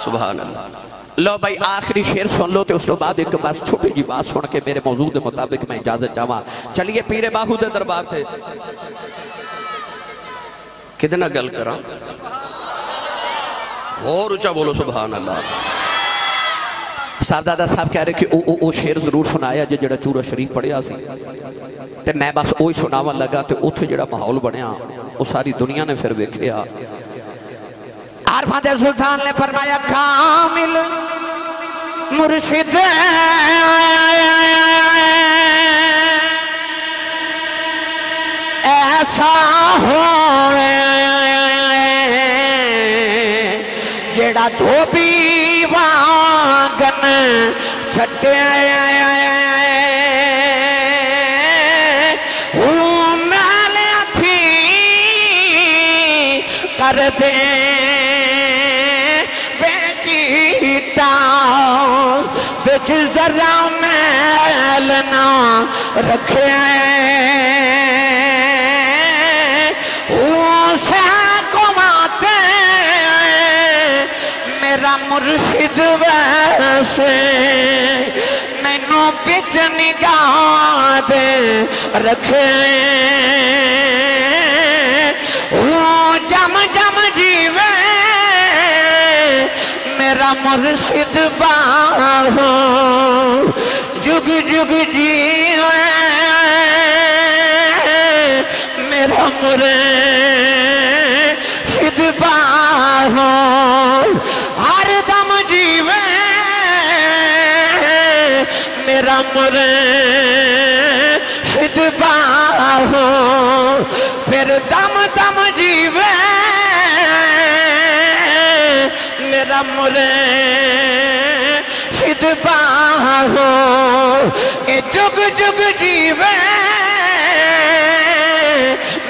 सुबह लो भाई, आखिरी शेर सुन लो तो उस तो बाद एक बस छोटी जी बात सुन के मेरे मौजूद के मुताबिक मैं इजाज़त चाहवा चलिए पीरे बाहू दे दरबार कितना गल करा और ऊँचा बोलो सुबह अल्लाह साहबजादा साहब कह रहे कि ओ, ओ, ओ शेर ज़रूर सुनाया जो जो चूरा शरीफ पढ़िया तो मैं बस उ सुनावन लगा तो उत्थे जो माहौल बनया वो सारी दुनिया ने फिर वेख्या सुल्तान ने फरमाया कामिल मुर्शिद ऐसा हो जेड़ा धोबी वान छटे कर दे। बेचीटा बिच जरा मैल रखे। कुमाते मेरा मुर्शिद वैसे मैनू बिच दे रखे। जम जम जीवे। मेरा मुर्शिद बाहो। जुग जुग जीवे। मेरा मुर्शिद बाहो। मेरा मुर्शिद बाहो फिर दम दम जीवे। मेरा मुरे सिद्ध बाहो ए जुग जुग जीवे।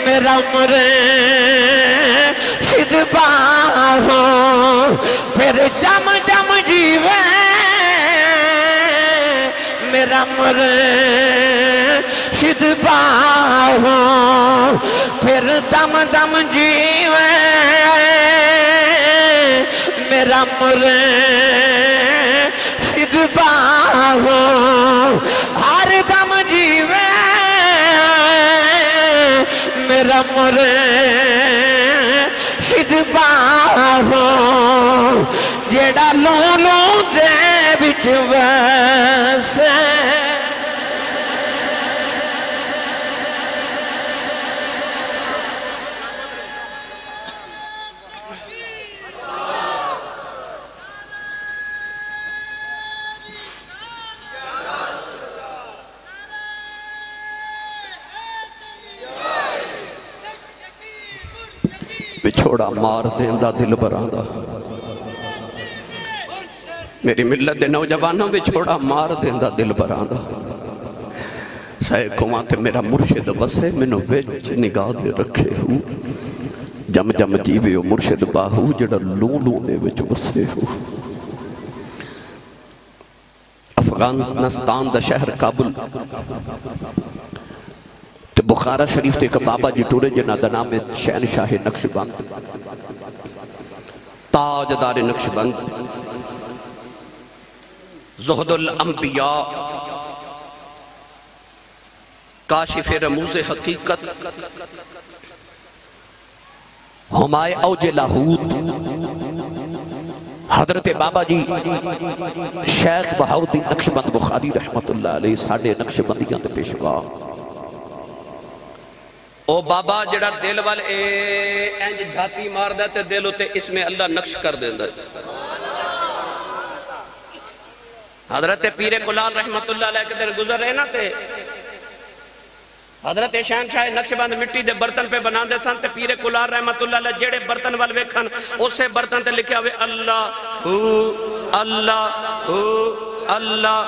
मेरा मुरे सिद्ध बाहो मेरा मुरे सिद्ध बाहो फिर दम दम जीवे। मेरा मुरे, सिद्ध बाहो हर दम जीवे। मेरा मुरे, सिद्ध बाहो जेड़ा लो दे बिच वैसे छोड़ा मार देंदा दिल बरादा मेरी मिलत के नौजवानों में छोड़ा मार देंदा दिल बरादा सह कुआ तो मेरा मुर्शिद वसे, मैनू निगाह रखे हो। जम जम जीवे मुर्शिद बाहू जड़ा लू लू दे वसे हो। अफ़गानिस्तान का शहर काबुल। बुखारा शरीफ तो एक बाबा जी टूरे जिन्हों का नाम है शहन शाह नक्शबंद। ताजदार नक्शबंद। जोहदुल अंबिया। काशिफ रमूज हकीकत। हमाय औज लाहूत। हज़रत बाबा जी, शेख बहाउद्दीन नक्शबंद बुखारी रहमत साढ़े नक्शबंदियाँ पेशवा। ਉਹ ਬਾਬਾ ਜਿਹੜਾ ਦਿਲ ਵੱਲ ਇਹ ਇੰਜ ਝਾਤੀ ਮਾਰਦਾ ਤੇ ਦਿਲ ਉਤੇ ਇਸਮੇ ਅੱਲਾ ਨਕਸ਼ ਕਰ ਦਿੰਦਾ हजरत पीर गुलाल रहमतुल्लाह अलैह के दिन गुजर रहे ना ते हजरत शहनशाह नक्शबंद मिट्टी दे बर्तन पे बनाते सन ते पीर गुलाल रहमतुल्लाह अलैह जेड़े बर्तन वाल वेखन उसे बर्तन ते लिखा हुए अल्लाह हु अल्लाह हु अल्लाह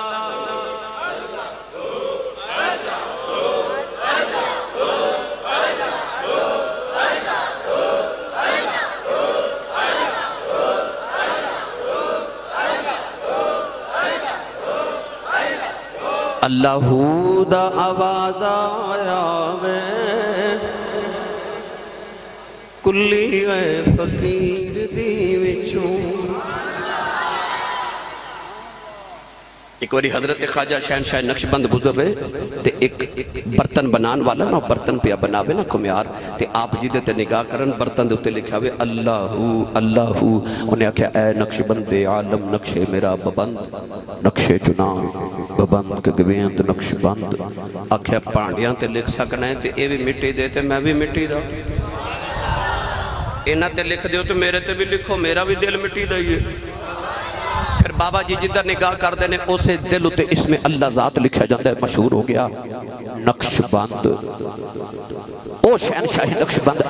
अल्लाह दा आवाज़ आयावे। कुल्ली वे फकीर दी विचों। एक बारी हज़रत ख्वाजा शहनशाह नक्शबंद गुजर रहे, ते एक बर्तन बनान वाला ना बर्तन पिया बनावे ना कुम्यार, ते आप जी दे निगाह करन, बर्तन दे उत्ते लिखा हुए अल्लाहू अल्लाहू। उन्हें आख्या ए नक्शबंद आलम, नक्शे मेरा बबंद, नक्शे चुना, बबंद गवेंद नक्शबंद। आख्या भांडियाँ ते लिख सकना है, ते ये भी मिट्टी दे, ते मैं भी मिट्टी दा। इन्हां लिख दियो तो मेरे ते भी लिखो, मेरा भी दिल मिट्टी दा ही। बाबा जी जिधर निगाह करते हैं उस दिल उत्ते इसमें अल्लाह जात लिखा जाता है, मशहूर हो गया। नक्शबंद। नक्शबंद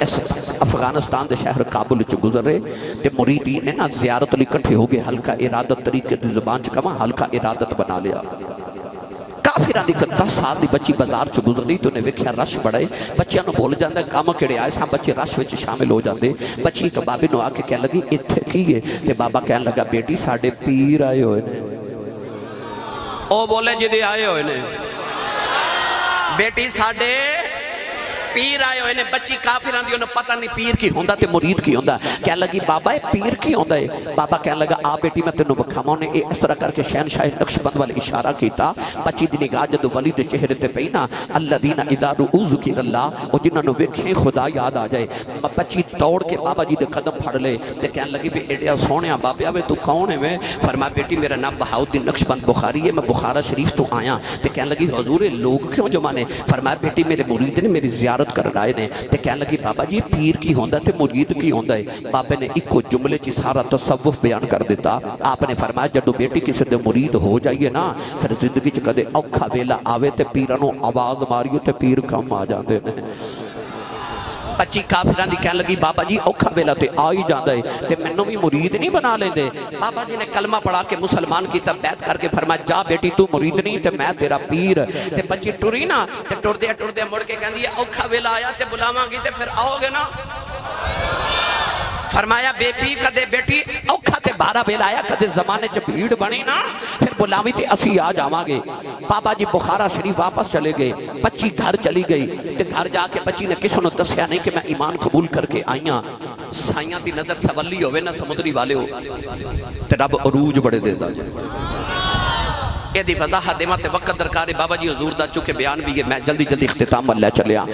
अफ़गानिस्तान के शहर काबुल गुजर रहे तो मुरीदी ने ना जियारत लिए कट्ठे हो गए, हल्का इरादत तरीके की ज़ुबान च कह हल्का इरादत बना लिया। ਕਾਫਿਰਾਂ ਦੀ 10 ਸਾਲ ਦੀ ਬੱਚੀ ਬਾਜ਼ਾਰ ਚ ਗੁਜ਼ਰਦੀ ਤੇ ਉਹਨੇ ਵੇਖਿਆ ਰਸ਼ ਬੜਾ ਹੈ ਬੱਚਿਆਂ ਨੂੰ ਭੁੱਲ ਜਾਂਦਾ ਕੰਮ ਕਿਹੜੇ ਆਏ ਸਾਂ ਬੱਚੇ ਰਸ਼ ਵਿੱਚ ਸ਼ਾਮਿਲ ਹੋ ਜਾਂਦੇ ਬੱਚੀ ਇੱਕ ਬਾਬੇ ਨੂੰ ਆ ਕੇ ਕਹਿਣ ਲੱਗੀ ਇੱਥੇ ਕੀ ਹੈ ਤੇ ਬਾਬਾ ਕਹਿਣ ਲੱਗਾ ਬੇਟੀ ਸਾਡੇ ਪੀਰ ਆਏ ਹੋਏ ਨੇ ਉਹ ਬੋਲੇ ਜਿਹਦੇ ਆਏ ਹੋਏ ਨੇ ਬੇਟੀ ਸਾਡੇ पीर आए हुए ने बच्ची काफ़ी आंदी उन्हें पता नहीं पीर की होंगे तो मुरीद की होंगे कह लगी बाबा ए, पीर की आंदा है? बाबा कह लगा आ बेटी मैं तेन बखावा उन्हें इस तरह करके शहन शाह नक्शबंद वाल इशारा किया बची की निगाह जो वली के चेहरे पर पी ना अल्लाह दीना इदारू उजुकी अल्लाह और जिन्होंने वेखे खुदा याद आ जाए। बची दौड़ के बाबा जी के कदम फड़ ले तो कह लगी भी एडिया सोने बाबे वे तू कौन है वे? पर मैं बेटी मेरा नाम बहाउद्दीन नक्शबंद बुखारी है मैं बुखारा शरीफ तो आया। तो कह लगी हजूर लोग क्यों जमाने? पर मैं बेटी मेरे मुरीद ने मेरी ज्यारत कर आए ने तो कहने लगी, बाबा जी पीर की होंगे ते मुरीद की होंगे है। बाबे ने इको जुमले च सारा तसव्वुफ बयान कर दिता। आपने फरमाया जो बेटी किसी के मुरीद हो जाइए ना, फिर ज़िंदगी च कदे औखा वेला आवे ते पीरां आवाज़ मारियो ते पीर कम आ जाते हैं ਬੱਚੀ ਕਾਫਰਾਂ ਦੀ ਕਹਿਣ ਲੱਗੀ ਬਾਬਾ ਜੀ ਔਖਾ ਵੇਲਾ ਤੇ ਆ ਹੀ ਜਾਂਦਾ ਹੈ ਤੇ ਮੈਨੂੰ ਵੀ ਮੁਰੀਦ ਨਹੀਂ ਬਣਾ ਲੈਂਦੇ ਬਾਬਾ ਜੀ ਨੇ ਕਲਮਾ ਪੜਾ ਕੇ ਮੁਸਲਮਾਨ ਕੀਤਾ ਬੈਤ ਕਰਕੇ ਫਰਮਾਇਆ ਜਾ ਬੇਟੀ ਤੂੰ ਮੁਰੀਦ ਨਹੀਂ ਤੇ ਮੈਂ ਤੇਰਾ ਪੀਰ ਤੇ ਬੱਚੀ ਟੁਰੀ ਨਾ ਤੇ ਟੁਰਦੇ ਟੁਰਦੇ ਮੁੜ ਕੇ ਕਹਿੰਦੀ ਹੈ ਔਖਾ ਵੇਲਾ ਆਇਆ ਤੇ ਬੁਲਾਵਾਂਗੀ ਤੇ ਫਿਰ ਆਓਗੇ ਨਾ फरमाया बेटी कदे बेटी, औखा ते बारह बेल आया, कदे जमाने च भीड़ बनी ना, फिर बुलावी ते असी आ जावांगे। बाबा जी बुखारा शरीफ वापस चले गए, बच्ची घर चली गई, ते घर जाके बच्ची ने किसी ने दसिया नहीं कि मैं ईमान कबूल करके आई हाँ साइया की नज़र सवली होवे ना समुद्री वाले हो, ते रब अरूज बड़े देता जी यदि वजाहत देव तो वक्त दरकार है, बाबा जी, हजूर का चुके बयान भी है, मैं जल्दी जल्दी अख्ताम वाल चलिया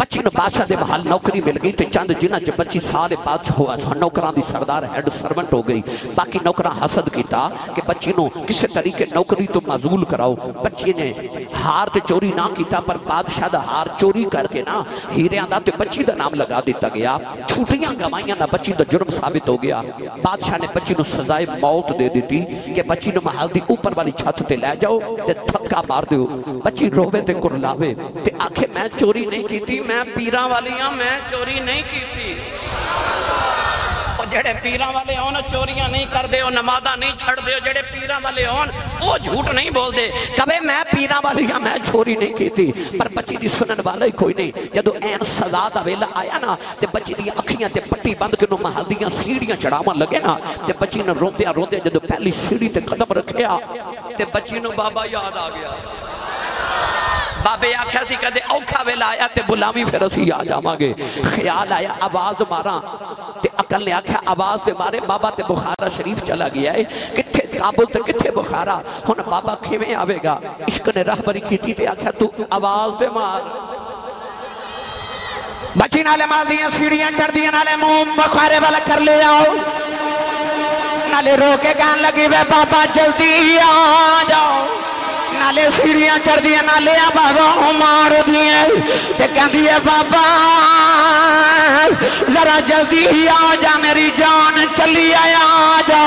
बच्ची बादशाह के बहाल नौकरी मिल गई तो चंद जिन्हें च पच्ची साल बादशाह नौकरा की सरदार हैड सर्वेंट हो गई। बाकी नौकरा हसद किया कि बच्ची किसी तरीके नौकरी तो माजूल कराओ। बच्ची ने हार तो चोरी ना किया पर बादशाह हार चोरी करके ना हीर का तो बच्ची का नाम लगा दिता गया। छुट्टियाँ गवाइया का बच्ची का जुर्म साबित हो गया। बादशाह ने बच्ची सजाए मौत दे दी कि बच्ची महल की ਉੱਪਰ ਵਾਲੀ ਛੱਤ ਤੇ ਲੈ ਜਾਓ ਤੇ ਥੱਕਾ ਮਾਰ ਦਿਓ ਬੱਚੀ ਰੋਵੇ ਤੇ ਕੁਰਲਾਵੇ ਤੇ ਆਖੇ ਮੈਂ ਚੋਰੀ ਨਹੀਂ ਕੀਤੀ ਮੈਂ ਪੀਰਾਂ ਵਾਲੀ ਆ ਮੈਂ ਚੋਰੀ ਨਹੀਂ ਕੀਤੀ ਉਹ ਜਿਹੜੇ ਪੀਰਾਂ ਵਾਲੇ ਹੋਣ ਚੋਰੀਆਂ ਨਹੀਂ ਕਰਦੇ ਉਹ ਨਮਾਜ਼ਾਂ ਨਹੀਂ ਛੱਡਦੇ ਉਹ ਜਿਹੜੇ ਪੀਰਾਂ ਵਾਲੇ ਹੋਣ ਉਹ ਝੂਠ ਨਹੀਂ ਬੋਲਦੇ ਕਵੇ ਮੈਂ पीरा वाली मैं चोरी नहीं की पर बच्ची की सुनने वाला ही कोई नहीं। जो एन सजा का वेला आया ना तो बच्ची दखियाँ पट्टी बंद के महल दया सीढ़ियाँ चढ़ावन लगे ना तो बच्ची ने रोंद रोंद जो पहली सीढ़ी से कदम रखे तो बच्ची बाबा याद आ गया। बाबे आख्या कदे औखा वेला आया ते बुलावी फिर असी आ जावे ख्याल आया, आवाज़ मारा अकल ने आख्या, आवाज़ के मारे बाबा तो बुखारा शरीफ चला गया है। किथे काबुल ते बुखारा? बाबा इश्क ने आख्या, तू आवाज़ मार। बची नाले माल दिया सीढ़ियाँ चढ़ दिया नाले मुँह बुखारे वाला कर ले आओ। नाले के लगी, वे बाबा जल्दी आ जाओ। नाले सीढ़ियाँ चढ़ दिया नाले आवाजों मार दिए ते कहती है, बाबा, जरा जल्दी ही आ जा, मेरी जान चली आया जा।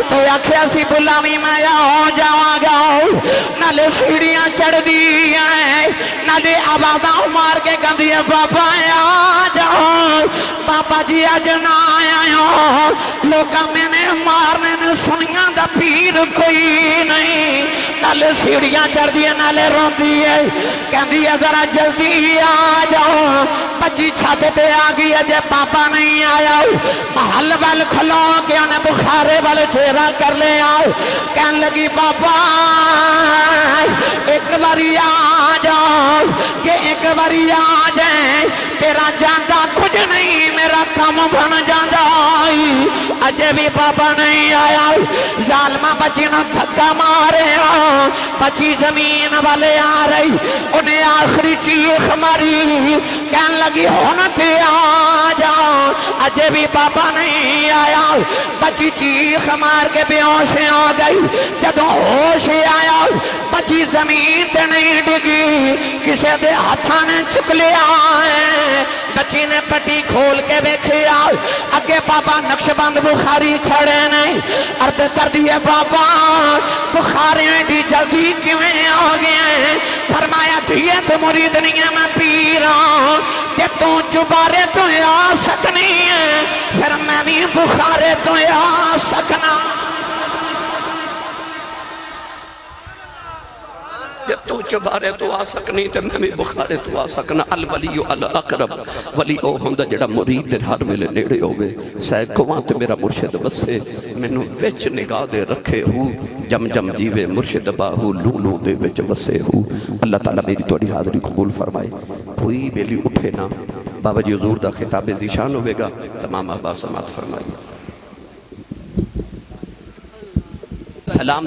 तो आखिया सी बुलावी, मैं आ जावांगा। नाले सीढ़ियाँ चढ़ दी नाले आवाजा मार के कहती है, बाबा, आ जाओ बाबा जी अज ना आया। लोग मैंने मारने सुनिया का पीर कोई नहीं। नाले सीढ़ियाँ चढ़ दी नाले रोंदी है कहती है जरा जल्दी आ जाओ। भजी छत पे आ गई है जे पापा नहीं आया महल वाल खलो, के उन्हें बुखारे वाले चेहरा कर ले आओ। कहन लगी बाबा एक बारी आ जाओ। कि एक बारी आ जाए, तेरा जाता कुछ नहीं, मेरा काम बन जाता अजे भी बाबा नहीं आया जालमा बच्ची ने धक्का मारे बच्ची ज़मीन वाले आ रही उन्हें आखिरी चीख मारी कह लगी होना पे आ जा अजे भी बाबा नहीं आया बच्ची चीख मार के बेहोश आ गई जदों होश आया बच्ची ज़मीन ते नहीं डिगी किसी के हाथा ने चुक लिया है बच्ची ने पट्टी खोल के वेखिया अगे बाबा नक्शबंद बुखारी खड़े ने अर्द कर दिए बाबा बुखारी दी जल्दी किमें आ गए फरमाया, धीए तो मुरीद नहीं है, मैं पीरा जे तू चुबारे तो आ सकनी है, फिर मैं भी बुखारे तो आ सकना। जे तू चुबारे तो आ सकनी ते मैं भी बुखारे तो आ सकना। अल वली अल अकरब। वली ओ मुरीद हर वेले नेड़े होवे। मेरा मुर्शिद बसे। निगाह दे रखे जम जम जीवे मुर्शिद बाहू दे अल्लाह मेरी कबूल फरमाए। कोई बेली उठे ना। बाबा जी, हजूर दा खिताब जीशान होवेगा। तमाम समात फरमाइए सलाम